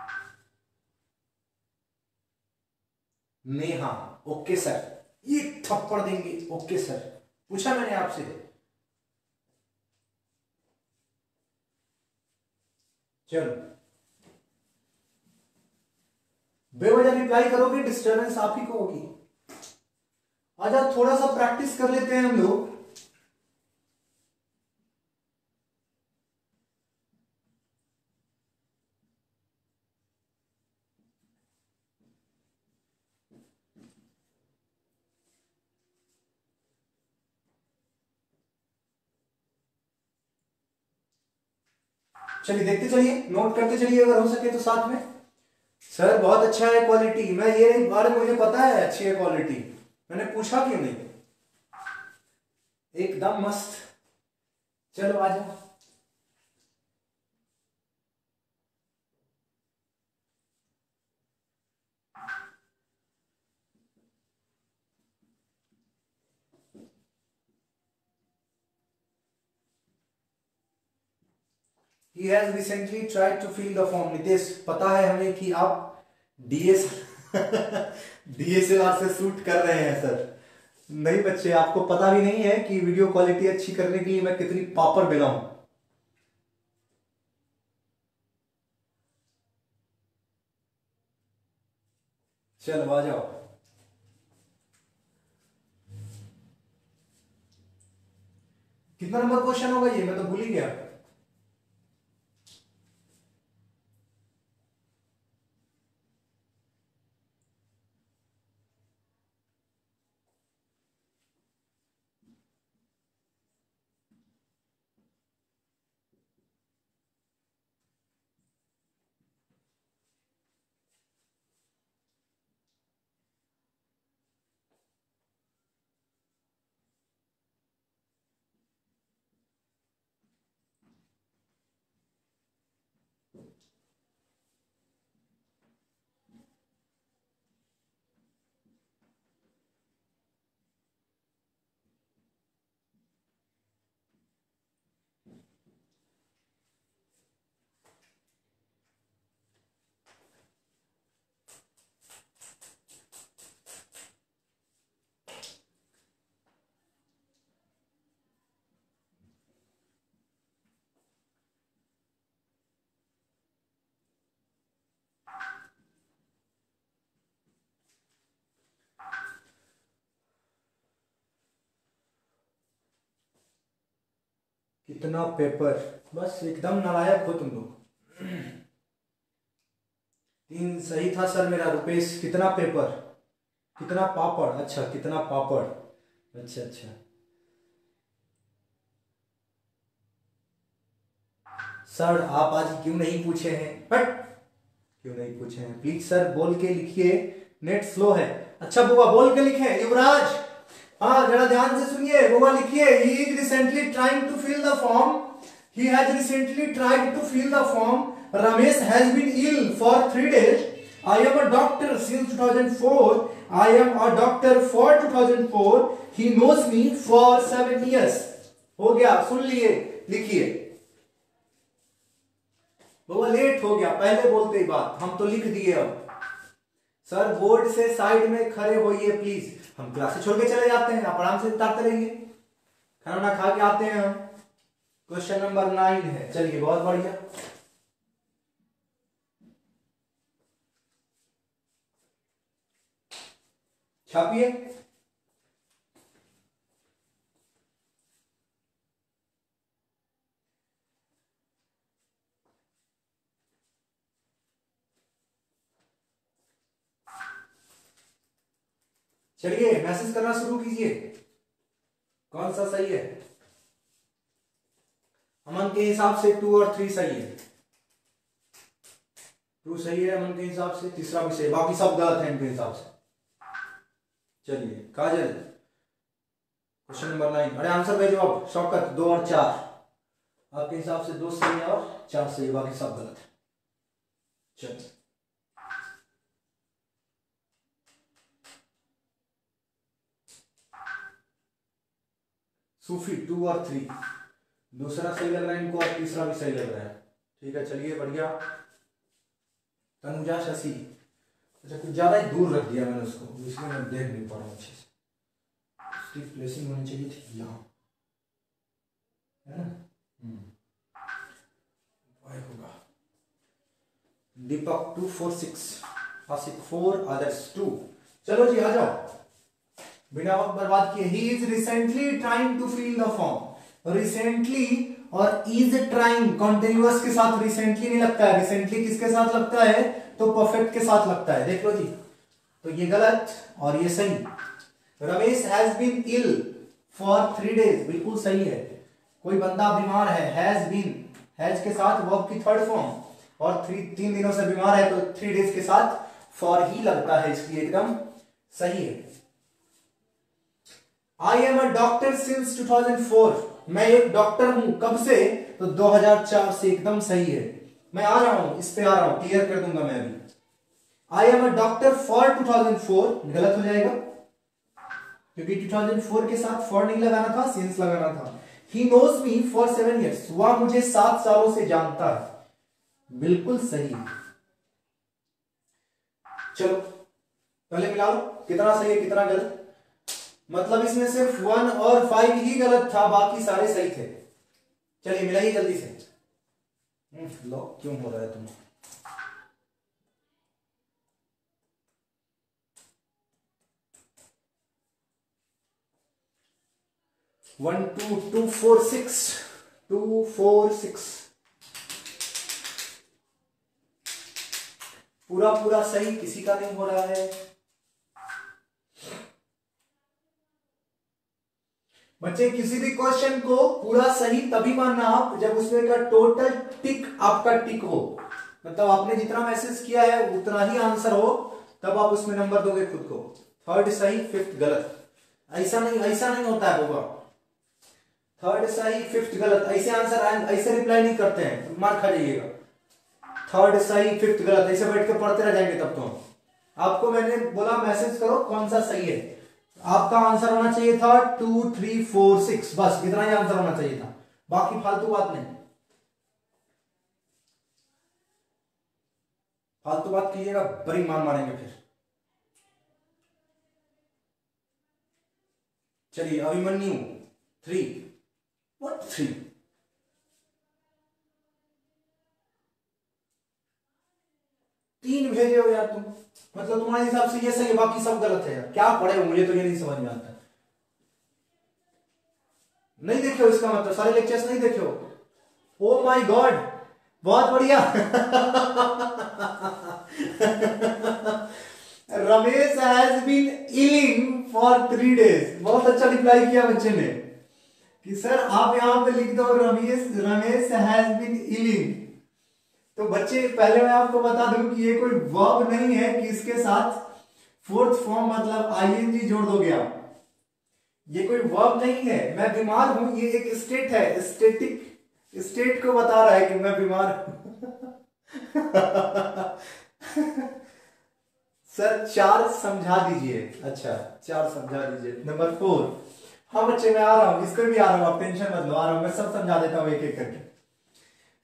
Speaker 1: Neha okay sir. ये थप्पड़ देंगे, ओके सर। पूछा मैंने आपसे। चलो। बेवजह रिप्लाई करोगे डिस्टर्बेंस आप ही को होगी। आज आप थोड़ा सा प्रैक्टिस कर लेते हैं हम लोग। चलिए देखते चलिए नोट करते चलिए, अगर हो सके तो साथ में। सर बहुत अच्छा है क्वालिटी मैं ये नहीं बारे मुझे पता है अच्छी है क्वालिटी मैंने पूछा क्यों नहीं? एकदम मस्त। चलो आ जाओ। He has recently tried to fill the form. Nitesh पता है हमें कि आप डीएस डीएसएलआर से शूट कर रहे हैं सर नहीं बच्चे, आपको पता भी नहीं है कि वीडियो क्वालिटी अच्छी करने के लिए मैं कितनी पापर बेला हूँ। चलो, आ जाओ। कितना नंबर क्वेश्चन होगा ये? मैं तो भूल ही गया। कितना पेपर बस एकदम नालायक हो तुम लोग। तीन सही था सर मेरा रुपेश। कितना पेपर कितना पापड़। अच्छा कितना पापड़। अच्छा अच्छा। सर, आप आज क्यों नहीं पूछे हैं? बट क्यों नहीं पूछे हैं? प्लीज़ सर, बोल के लिखिए। नेट स्लो है। अच्छा बुआ, बोल के लिखे। युवराज। हाँ जरा ध्यान से सुनिए, वो लिखिए he is recently trying to fill the form he has recently tried to fill the form Ramesh has been ill for three days I am a doctor since 2004 I am a doctor for 2004 he knows me for seven years हो गया, सुन लिए, लिखिए। वो लेट हो गया, पहले बोलते ही बात, हम तो लिख दिए अब। सर, बोर्ड से साइड में खड़े होइए प्लीज़ हम क्लासे छोड़ के चले जाते हैं, आप आराम से उतारते रहिए। खाना खा के आते हैं हम। क्वेश्चन नंबर नाइन है। चलिए, बहुत बढ़िया। छापिए। चलिए मैसेज करना शुरू कीजिए। कौन सा सही है? अमन के हिसाब से टू और थ्री सही है। टू सही है अमन के हिसाब से, तीसरा भी सही बाकी सब गलत है इनके हिसाब से। चलिए, काजल क्वेश्चन नंबर नाइन अरे आंसर भेजो अब शौकत दो और चार। आपके हिसाब से दो सही है और चार सही बाकी सब गलत है। चलिए। सूफी टू और थ्री दूसरा सही लग रहा है इनको और तीसरा भी सही लग रहा है। ठीक है, चलिए बढ़िया। तनुजा शशि। अच्छा कुछ ज़्यादा ही दूर रख दिया मैंने उसको, इसलिए मैं देख नहीं पा रहा हूँ अच्छे से। उसकी प्लेसिंग होनी चाहिए थी यहाँ। है ना? हम्म। होगा। Deepak two four six Asik four others two चलो जी, आ जाओ। बिना वक्त बर्बाद किए he is recently trying to fill the form recently और इज़ ट्राइंग कॉन्टिन्यूअस के साथ रिसेंटली नहीं लगता है। रिसेंटली किसके साथ लगता है? तो परफेक्ट के साथ लगता है। देख लो जी। तो ये गलत और ये सही। Ramesh has been ill for three days बिल्कुल सही है। कोई बंदा बीमार है हैज़ बीन हैज़ के साथ वर्ब की थर्ड फॉर्म और थ्री तीन दिनों से बीमार है तो थ्री डेज़ के साथ फॉर ही लगता है इसलिए एकदम सही है। I am a doctor since 2004 मैं एक डॉक्टर हूँ। कब से? तो 2004 से एकदम सही है। मैं आ रहा हूँ। इस पे आ रहा हूँ। क्लियर कर दूँगा मैं अभी। I am a doctor for 2004 गलत हो जाएगा। क्योंकि 2004 के साथ फॉर नहीं लगाना था सिंस लगाना था। He knows me for seven years वह मुझे सात सालों से जानता है। बिल्कुल सही। चलो, पहले मिला लो। कितना सही है, कितना गलत? मतलब इसमें सिर्फ़ वन और फाइव ही गलत था बाकी सारे सही थे। चलिए मिलाइए जल्दी से। हम्म, क्यों हो रहा है तुम one two two four six two four six पूरा पूरा सही किसी का नहीं हो रहा है। बच्चे, किसी भी क्वेश्चन को पूरा सही तभी मानना आप जब उसमें का टोटल टिक आपका टिक हो। मतलब आपने जितना मैसेज किया है, उतना ही आंसर हो, तब आप उसमें नंबर दोगे खुद को। थर्ड सही फिफ्थ गलत। ऐसा नहीं ऐसा नहीं होता है होगा थर्ड सही फिफ्थ गलत। ऐसे आंसर ऐसे रिप्लाई नहीं करते हैं। मार खा जाइएगा। थर्ड सही फिफ्थ गलत। ऐसे बैठ के पढ़ते रह जाएँगे तब तो। आपको मैंने बोला मैसेज करो कौन सा सही है। आपका आंसर होना चाहिए था टू, थ्री, फोर, सिक्स। बस, इतना ही आंसर होना चाहिए था। बाकी फालतू बात नहीं। फालतू बात कीजिएगा, बड़ी मान मारेंगे फिर। चलिए, अभिमन्यू थ्री वट थ्री तीन भेजे हो यार तुम। मतलब तुम्हारे हिसाब से ये सही है, बाकी सब गलत है यार। क्या पढ़े हो, मुझे तो ये नहीं समझ में आता। नहीं देखे हो इसका मतलब? सारे लेक्चर्स नहीं देखे हो? ओ माय गॉड बहुत बढ़िया। Ramesh has been illing for three days बहुत अच्छा रिप्लाई किया बच्चे ने। कि सर, आप यहाँ पे लिख दो, Ramesh Ramesh has been illing तो बच्चे, पहले मैं आपको बता दूँ कि ये कोई वर्ब नहीं है कि इसके साथ फोर्थ फॉर्म मतलब आईएनजी जोड़ दोगे आप। ये कोई वर्ब नहीं है। मैं बीमार हूँ, ये एक स्टेट है स्टेटिक स्टेट को बता रहा है कि मैं बीमार सर, चार समझा दीजिए। अच्छा चार समझा दीजिए। नंबर फोर हाँ बच्चे, मैं आ रहा हूँ इस पर भी आ रहा हूँ, आप टेंशन मत लो, आ रहा हूँ, मैं सब समझा देता हूँ एक एक करके।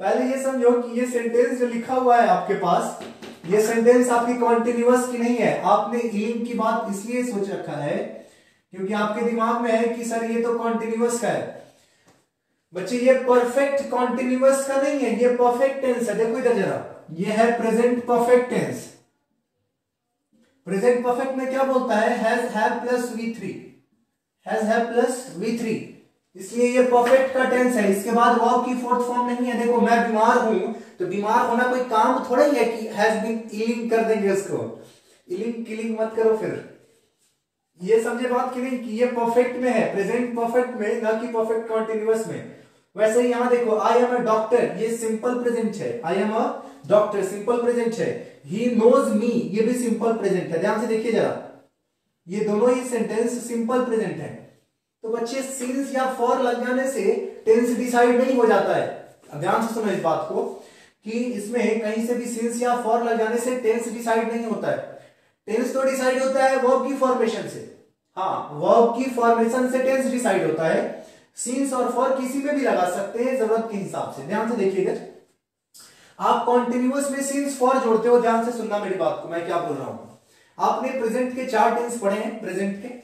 Speaker 1: पहले ये समझो कि ये सेंटेंस जो लिखा हुआ है आपके पास, ये सेंटेंस आपकी कॉन्टिन्यूअस की नहीं है। आपने इलिम की बात इसलिए सोच रखा है क्योंकि आपके दिमाग में है कि सर ये तो कॉन्टिन्यूस का है। बच्चे, ये परफेक्ट कॉन्टिन्यूस का नहीं है, ये परफेक्ट टेंस है। देखो इधर जरा। ये है present perfect tense present perfect में क्या बोलता है? Has have plus V three has have plus V three इसलिए ये परफेक्ट का टेंस है। इसके बाद वर्ब की फोर्थ फॉर्म नहीं है। देखो, मैं बीमार हूँ तो बीमार होना कोई काम थोड़ा ही है कि हैज़ बीन इलिंग कर देंगे उसको इलिंग किलिंग मत करो फिर। ये समझे बात की नहीं? कि ये परफेक्ट में है प्रेजेंट परफेक्ट में, ना कि परफेक्ट कॉन्टिन्यूस में। वैसे ही यहाँ देखो आई एम अ डॉक्टर ये सिंपल प्रेजेंट है। I am a doctor simple present है। ही नोज़ मी ये भी सिंपल प्रेजेंट है। ध्यान से देखिए जरा। ये दोनों ही सेंटेंस सिंपल प्रेजेंट है। तो बच्चे सिंस या फॉर लग जाने से टेंस डिसाइड नहीं हो जाता है। ध्यान से सुनो इस बात को कि इसमें कहीं से भी सिंस या फॉर लग जाने से टेंस डिसाइड नहीं होता है। टेंस तो डिसाइड होता है वर्ब की फॉर्मेशन से। हाँ वर्ब की फॉर्मेशन से टेंस डिसाइड होता है। सिंस और फॉर किसी में भी लगा सकते हैं, ज़रूरत के हिसाब से। ध्यान से देखिएगा। आप कॉन्टिन्यूस में सिंस फॉर जोड़ते हो, ध्यान से सुनना मेरी बात को, मैं क्या बोल रहा हूँ। आपने प्रेजेंट के चार टेंस पढ़े हैं प्रेजेंट के।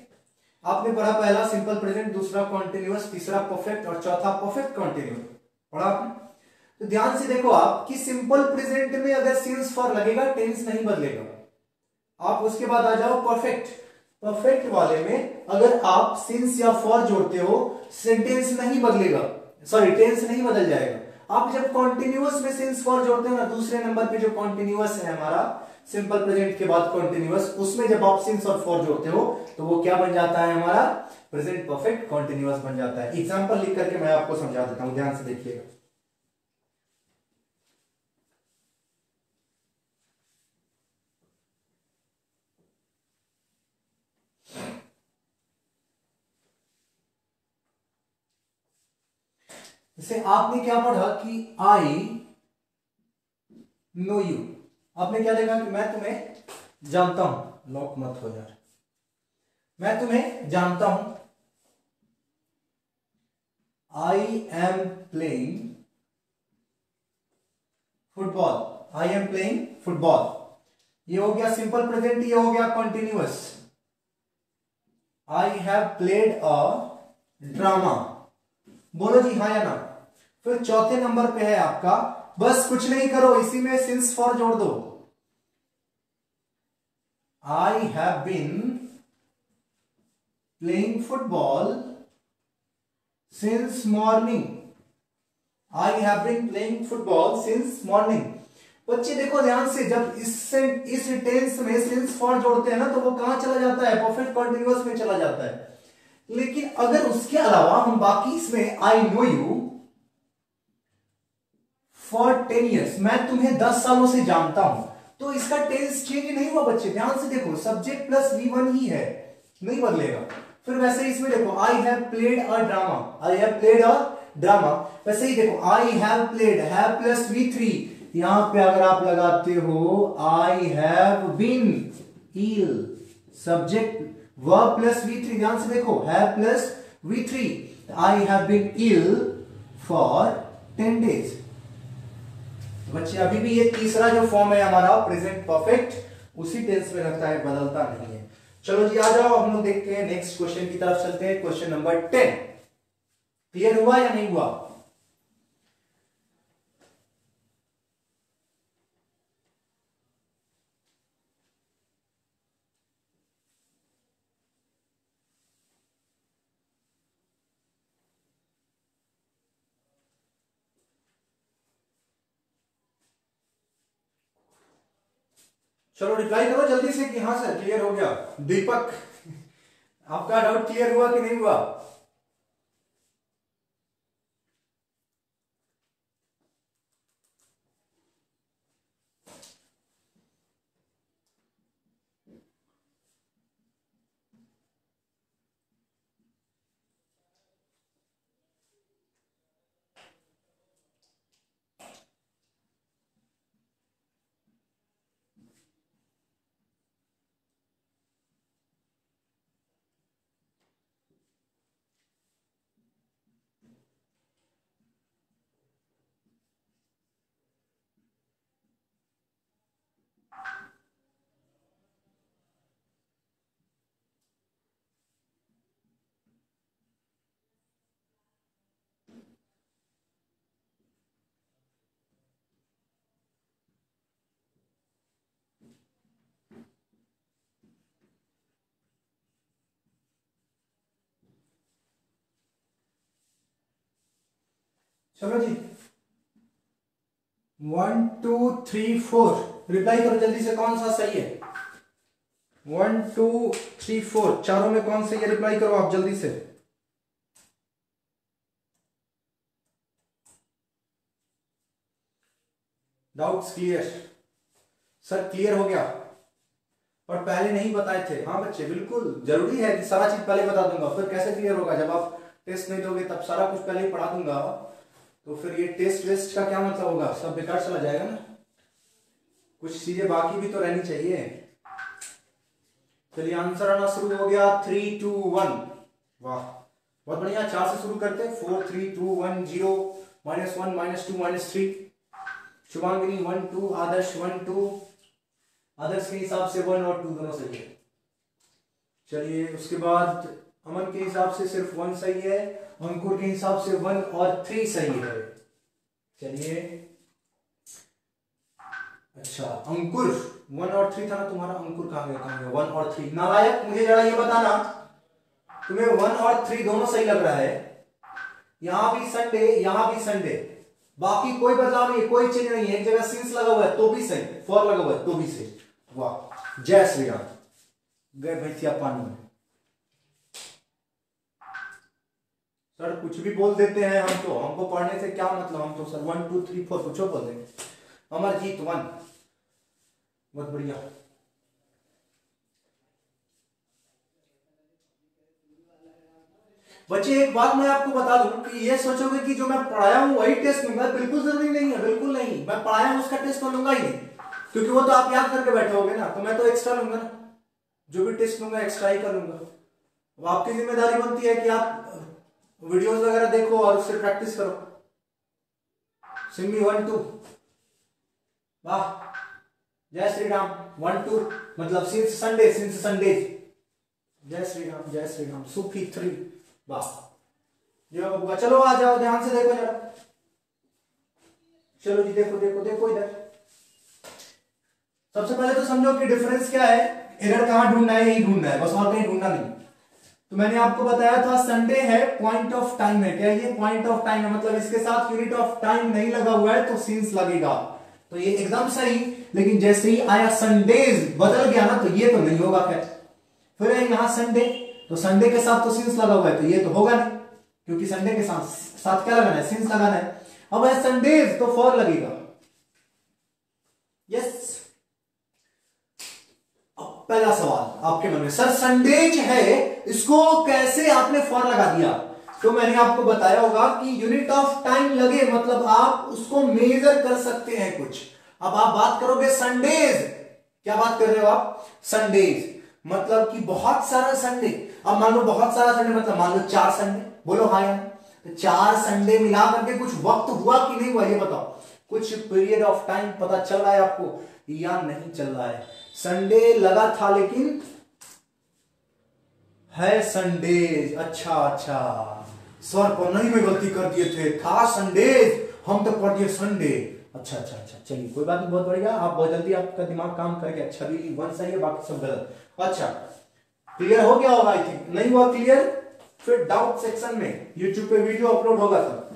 Speaker 1: आपने पढ़ा पहला सिंपल प्रेजेंट दूसरा कॉन्टिन्यूस तीसरा परफेक्ट और चौथा परफेक्ट कॉन्टिन्यूस पढ़ा आपने? तो ध्यान से देखो आप कि सिंपल प्रेजेंट में अगर सिंस फॉर लगेगा टेंस नहीं बदलेगा। आप उसके बाद आ जाओ परफेक्ट परफेक्ट वाले में अगर आप सिंस या फॉर जोड़ते हो सेंटेंस नहीं बदलेगा। सॉरी टेंस नहीं बदल जाएगा। आप जब कॉन्टिन्यूस में सिंस फॉर जोड़ते हो ना, दूसरे नंबर पे जो कॉन्टिन्यूस है हमारा सिंपल प्रेजेंट के बाद कॉन्टिन्यूस उसमें जब आप सिंस और फॉर जोड़ते हो तो वो क्या बन जाता है हमारा? प्रेजेंट परफेक्ट कॉन्टिन्यूस बन जाता है। एग्ज़ाम्पल लिख करके मैं आपको समझा देता हूँ, ध्यान से देखिएगा। आपने क्या पढ़ा कि आई नो यू आपने क्या देखा कि मैं तुम्हें जानता हूँ? लॉक मत हो यार। मैं तुम्हें जानता हूँ। I am playing football I am playing football ये हो गया सिंपल प्रेजेंट ये हो गया continuous I have played a drama बोलो जी हाँ या ना? फिर चौथे नंबर पे है आपका बस कुछ नहीं करो, इसी में सिंस फॉर जोड़ दो। I have been playing football since morning I have been playing football since morning बच्चे देखो ध्यान से, जब इस इस टेंस में सिंस फॉर जोड़ते हैं ना तो वो कहाँ चला जाता है? परफेक्ट कॉन्टिन्यूस में चला जाता है। लेकिन अगर उसके अलावा हम बाकी इसमें I know you for ten years मैं तुम्हें दस सालों से जानता हूँ। तो इसका टेंस चेंज नहीं हुआ बच्चे। ध्यान से देखो सब्जेक्ट प्लस वी वन ही है। नहीं बदलेगा। फिर वैसे इसमें देखो I have played a drama I have played a drama वैसे ही देखो I have played have plus V three यहाँ पे अगर आप लगाते हो I have been ill subject verb plus V three ध्यान से देखो have plus V three I have been ill for ten days बच्चे, अभी भी ये तीसरा जो फॉर्म है हमारा प्रेजेंट परफेक्ट उसी टेंस में रहता है, बदलता नहीं है। चलो जी, आ जाओ, हम लोग देखते हैं नेक्स्ट क्वेश्चन की तरफ़ चलते हैं क्वेश्चन नंबर टेन क्लियर हुआ या नहीं हुआ? चलो रिप्लाई करो जल्दी से कि हाँ सर क्लियर हो गया। दीपक, आपका डाउट क्लियर हुआ कि नहीं हुआ? चलो जी। One two three four reply करो जल्दी से, कौन सा सही है? वन टू थ्री फोर चारों में कौन सही है? रिप्लाई करो आप जल्दी से। डाउट्स क्लियर सर क्लियर हो गया। और पहले नहीं बताए थे। हाँ बच्चे, बिल्कुल ज़रूरी है कि सारा चीज़ पहले बता दूँगा। फिर कैसे क्लियर होगा? जब आप टेस्ट नहीं दोगे, तब सारा कुछ पहले ही पढ़ा दूँगा। तो फिर ये टेस्ट वेस्ट का क्या मतलब होगा? सब बेकार चला जाएगा ना? कुछ चीज़ें बाकी भी तो रहनी चाहिए। चलिए आंसर आना शुरू हो गया। थ्री टू वन वाह, बहुत बढ़िया। चार से शुरू करते हैं। Four three two one zero minus one minus two minus three Shubhangini one two Adarsh one two Adarsh के हिसाब से वन और टू दोनों सही है। चलिए, उसके बाद अमन के हिसाब से सिर्फ़ वन सही है। अंकुर के हिसाब से वन और थ्री सही है। चलिए। अच्छा अंकुर। वन और थ्री था ना, तुम्हारा अंकुर कहाँ गया कहाँ गया? वन और थ्री नालायक, मुझे जरा ये बताना। तुम्हें वन और थ्री दोनों सही लग रहा है। यहाँ भी संडे यहाँ भी संडे बाकी कोई बदलाव नहीं कोई चेंज नहीं है। एक जगह सिंस लगा हुआ है तो भी सही। फॉर लगा हुआ है तो भी सही। वाह, जय श्री राम। गए भैंसिया पानी में। सर, कुछ भी बोल देते हैं हम तो हमको पढ़ने से क्या मतलब? हम तो sir one two three four कुछ बोल देंगे। अमरजीत वन बहुत बढ़िया। बच्चे, एक बात मैं आपको बता दूँ कि ये सोचोगे कि जो मैं पढ़ाया हूँ, वही टेस्ट लूँगा? बिल्कुल ज़रूरी नहीं है, बिल्कुल नहीं। मैं पढ़ाया हूँ, उसका टेस्ट तो लूँगा ही नहीं। क्योंकि वो तो आप याद करके बैठे होगे ना तो मैं तो एक्स्ट्रा लूँगा ना। जो भी टेस्ट लूँगा एक्स्ट्रा ही करूँगा अब आपकी ज़िम्मेदारी बनती है कि आप वीडियोस वगैरह देखो और उससे प्रैक्टिस करो। सिमी वन टू वाह। जय श्री राम। वन टू मतलब सिंस संडे सिंस संडे जय श्री राम, जय श्री राम। सूफी थ्री वाह। चलो आ जाओ, ध्यान से देखो जरा। चलो जी, देखो देखो देखो इधर। सबसे पहले तो समझो कि डिफरेंस क्या है। एरर कहाँ ढूंढना है, यही ढूंढना है। बस और कहीं ढूंढना नहीं। तो मैंने आपको बताया था संडे है पॉइंट ऑफ़ टाइम है। क्या ये पॉइंट ऑफ़ टाइम है? मतलब इसके साथ यूनिट ऑफ़ टाइम नहीं लगा हुआ है तो सीन्स लगेगा। तो ये एकदम सही, लेकिन जैसे ही आया संडेज बदल गया ना तो ये तो नहीं होगा खैर फिर है यहाँ संडे तो संडे के साथ तो सीन्स लगा हुआ है तो ये तो होगा नहीं। क्योंकि संडे के साथ साथ क्या लगाना है? सीन्स लगाना है। अब है संडेज तो फॉर लगेगा। यस पहला सवाल, आपके मन में, सर संडेज है, इसको कैसे आपने फॉर लगा दिया? तो मैंने आपको बताया होगा कि यूनिट ऑफ़ टाइम लगे मतलब आप उसको मेजर कर सकते हैं कुछ। अब आप बात करोगे संडेज क्या बात कर रहे हो आप? संडेज मतलब कि बहुत सारा संडे अब मान लो बहुत सारा संडे मतलब मान लो चार संडे बोलो हाँ यार। तो चार संडे मिला करके कुछ वक्त हुआ कि नहीं हुआ, ये बताओ। कुछ पीरियड ऑफ़ टाइम पता चल रहा है आपको? या नहीं चल रहा है। संडे लगा था लेकिन है संडे अच्छा अच्छा। सर नहीं, में गलती कर दिए थे। था संडे हम तो पढ़ दिए संडे अच्छा अच्छा अच्छा। चलिए, कोई बात नहीं, बहुत बढ़िया। आप बहुत जल्दी आपका दिमाग काम कर गया छवि वन सही है, बाकी सब गलत। अच्छा क्लियर हो गया होगा आई थिंक नहीं हुआ क्लियर फिर डाउट सेक्शन में यूट्यूब पे वीडियो अपलोड होगा सब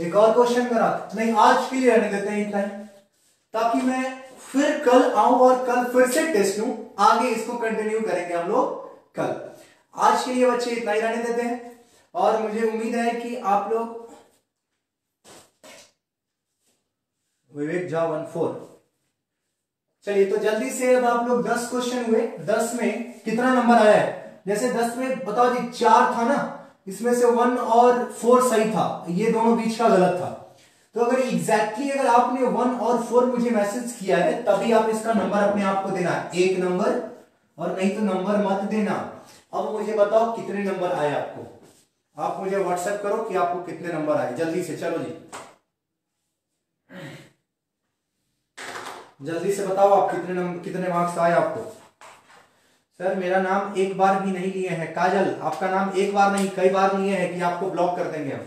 Speaker 1: एक और क्वेश्चन करा नहीं, आज के लिए रहने देते हैं इतना ही। ताकि मैं फिर कल आऊँ और कल फिर से टेस्ट लू। आगे इसको कंटिन्यू करेंगे हम लोग कल। आज के लिए बच्चे इतना ही रहने देते हैं। और मुझे उम्मीद है कि आप लोग विवेक झा वन फोर। चलिए तो जल्दी से अब आप लोग दस क्वेश्चन हुए। दस में कितना नंबर आया है? जैसे दस में बताओ जी चार था ना? इसमें से वन और फोर सही था। ये दोनों बीच का गलत था। तो अगर एग्जैक्टली exactly अगर आपने वन और फोर मुझे मैसेज किया है, तभी आप इसका नंबर अपने आप को देना। एक नंबर और नहीं तो नंबर मत देना। अब मुझे बताओ कितने नंबर आए आपको? आप मुझे व्हाट्सएप करो कि आपको कितने नंबर आए। जल्दी से, चलो जी। जल्दी से बताओ आप कितने नंबर कितने मार्क्स आए आपको। सर, मेरा नाम एक बार भी नहीं लिए है। काजल, आपका नाम एक बार नहीं, कई बार लिए है कि आपको ब्लॉक कर देंगे हम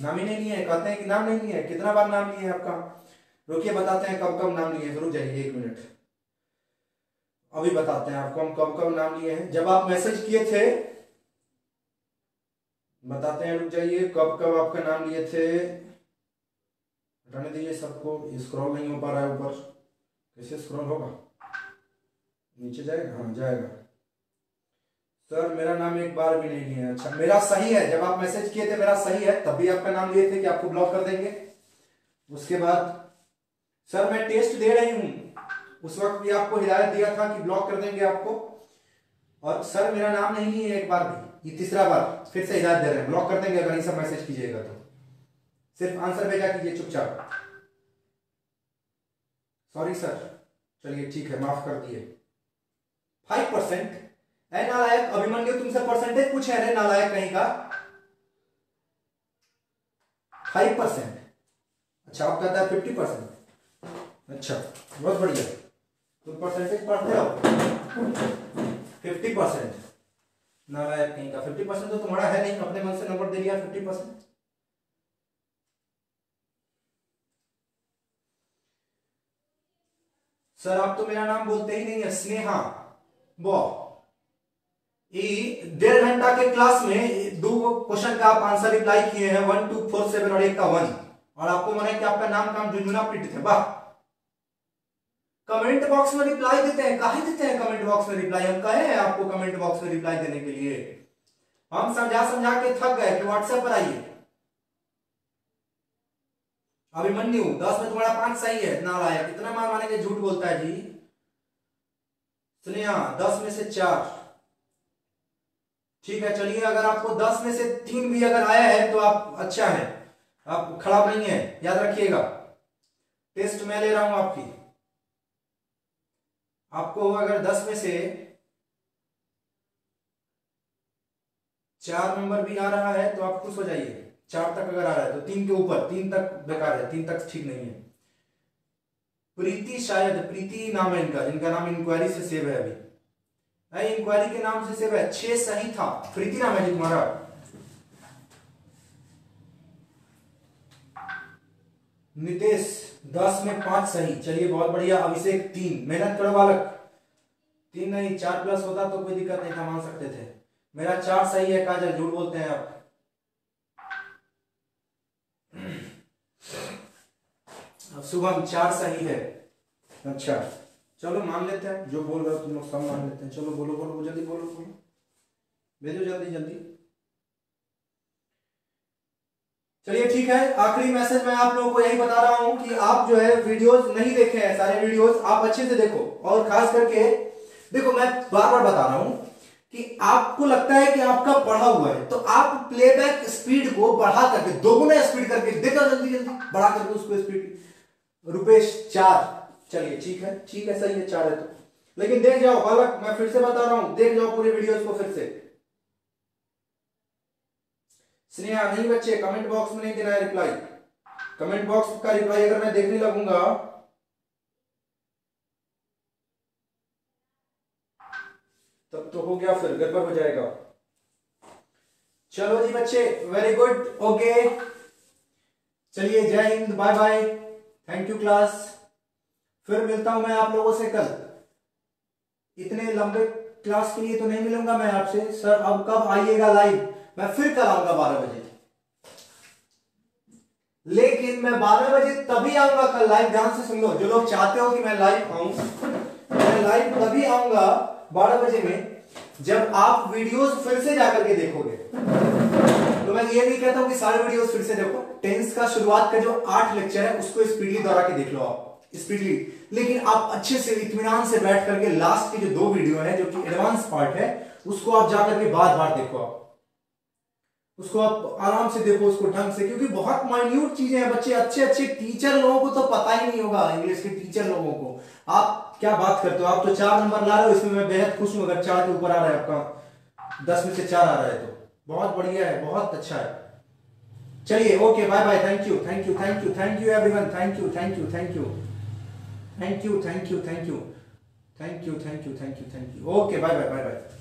Speaker 1: नाम ही नहीं लिए कहते हैं कि नाम नहीं लिए कितना बार नाम लिए आपका? रुकिए, बताते हैं कब कब नाम लिए रुक जाइए एक मिनट। अभी बताते हैं आपको हम कब कब नाम लिए हैं। जब आप मैसेज किए थे, बताते हैं, रुक जाइए, कब कब आपका नाम लिए थे? हटाने दीजिए सबको स्क्रॉल नहीं हो पा रहा है ऊपर। कैसे स्क्रॉल होगा? नीचे जाएगा? हाँ जाएगा। सर मेरा नाम एक बार भी नहीं लिया अच्छा मेरा सही है। जब आप मैसेज किए थे, मेरा सही है। तब भी आपका नाम लिए थे कि आपको ब्लॉक कर देंगे। उसके बाद सर मैं टेस्ट दे रही हूँ। उस वक्त भी आपको हिदायत दिया था कि ब्लॉक कर देंगे आपको। और सर मेरा नाम नहीं है एक बार भी। ये तीसरा बार। फिर से हिदायत दे रहे हैं। ब्लॉक कर देंगे, अगर सब मैसेज कीजिएगा तो। सिर्फ़ आंसर भेजा कीजिए चुपचाप। सॉरी सर चलिए, ठीक है, माफ़ कर दिए। फाइव परसेंट है नालायक? अभिमन्यु, तुमसे परसेंटेज पूछे अरे नालायक कहीं का? फाइव परसेंट अच्छा आप कहता है फिफ्टी परसेंट अच्छा बहुत बढ़िया। तुम परसेंटेज पढ़ते हो? फिफ्टी परसेंट नालायक कहीं का? फिफ्टी परसेंट तो तुम्हारा है नहीं, अपने मन से नंबर दे दिया फिफ्टी परसेंट सर, आप तो मेरा नाम बोलते ही नहीं है, स्नेहा। डेढ़ घंटा के क्लास में दो क्वेश्चन का आप आंसर रिप्लाई किए हैं वन टू फोर सेवन और एक का वन और आपको मना कि आपका नाम काम जुजुना प्रिंट थे वाह। कमेंट बॉक्स में रिप्लाई देते हैं, कहा देते हैं कमेंट बॉक्स में रिप्लाई हम कहे हैं आपको कमेंट बॉक्स में रिप्लाई देने के लिए। हम समझा समझा के थक गए कि व्हाट्सएप पर आइए। अभी मन नहीं अभिमन्यु, दस में तुम्हारा पाँच सही है लाया कितना मार मानेंगे झूठ बोलता है जी? सुनिए दस में से चार। ठीक है, चलिए, अगर आपको दस में से तीन भी अगर आया है तो आप अच्छा है। आप खराब नहीं है, याद रखिएगा। टेस्ट मैं ले रहा हूँ आपकी। आपको अगर दस में से चार नंबर भी आ रहा है तो आप खुश हो जाइए। चार तक अगर आ रहा है तो तीन के ऊपर, तीन तक बेकार है, तीन तक ठीक नहीं है। प्रीति शायद, प्रीति नाम है इनका, जिनका नाम इंक्वायरी से सेव है अभी। इंक्वायरी के नाम से सेव है। छह सही था। प्रीति नाम है जी तुम्हारा। नितेश, दस में पाँच सही। चलिए, बहुत बढ़िया। अभिषेक, तीन। मेहनत करो, बालक। तीन नहीं, चार प्लस होता तो कोई दिक्कत नहीं था, मान सकते थे। मेरा चार सही है, काजल, झूठ बोलते हैं आप। शुभम चार सही है। अच्छा। चलो मान लेते हैं जो बोल रहे हो तुम लोग सब मान लेते हैं। चलो बोलो बोलो जल्दी बोलो बोलो भेजो जल्दी जल्दी। चलिए ठीक है आखिरी मैसेज मैं आप लोगों को यही बता रहा हूँ कि आप जो है वीडियोस नहीं देखे हैं सारे वीडियोस आप अच्छे से देखो। और खास करके देखो मैं बार बार बता रहा हूँ कि आपको लगता है कि आपका पढ़ा हुआ है तो आप प्लेबैक स्पीड को बढ़ा करके दोगुना स्पीड करके देखो जल्दी जल्दी। बढ़ा करके उसको स्पीड रुपेश चार। चलिए, ठीक है ठीक है, सही है, चार है तो। लेकिन देख जाओ, बालक, मैं फिर से बता रहा हूँ, देख जाओ पूरे वीडियोस को फिर से। स्नेहा, नहीं बच्चे कमेंट बॉक्स में नहीं देना है रिप्लाई कमेंट बॉक्स का रिप्लाई अगर मैं देखने लगूँगा। तब तो हो गया फिर, गड़बड़ हो जाएगा। चलो जी बच्चे वेरी गुड ओके चलिए, जय Hind bye bye thank you class फिर मिलता हूँ मैं आप लोगों से कल। इतने लंबे क्लास के लिए तो नहीं मिलूँगा मैं आपसे। सर अब कब आइएगा लाइव मैं फिर कल आऊँगा बारह बजे। लेकिन मैं बारह बजे तभी आऊँगा कल लाइव ध्यान से सुन लो जो लोग चाहते हो कि मैं लाइव आऊँ, मैं लाइव तभी आऊँगा बारह बजे में जब आप वीडियोस फिर से जाकर के देखोगे। तो मैं ये नहीं कहता हूँ कि सारे वीडियोस फिर से देखो। टेंस का शुरुआत का जो आठ लेक्चर है, उसको स्पीडली दोहरा के देख लो आप। स्पीडली लेकिन आप अच्छे से, इत्मीनान से बैठ करके लास्ट के जो दो वीडियो है, जो कि एडवांस पार्ट है, उसको आप जाकर के बार बार देखो आप। उसको आप आराम से देखो, उसको ढंग से, क्योंकि बहुत माइन्यूट चीज़ें हैं बच्चे, अच्छे अच्छे टीचर लोगों को तो पता ही नहीं होगा इंग्लिश के टीचर लोगों को। आप क्या बात करते हो? आप तो चार नंबर ला रहे हो, इसमें मैं बेहद खुश हूँ अगर चार के ऊपर आ रहा है आपका। दस में से चार आ रहा है तो। बहुत बढ़िया है बहुत अच्छा है चलिए okay bye bye thank you thank you thank you thank you everyone thank you thank you thank you thank you thank you thank you thank you thank you thank you thank you okay bye bye bye bye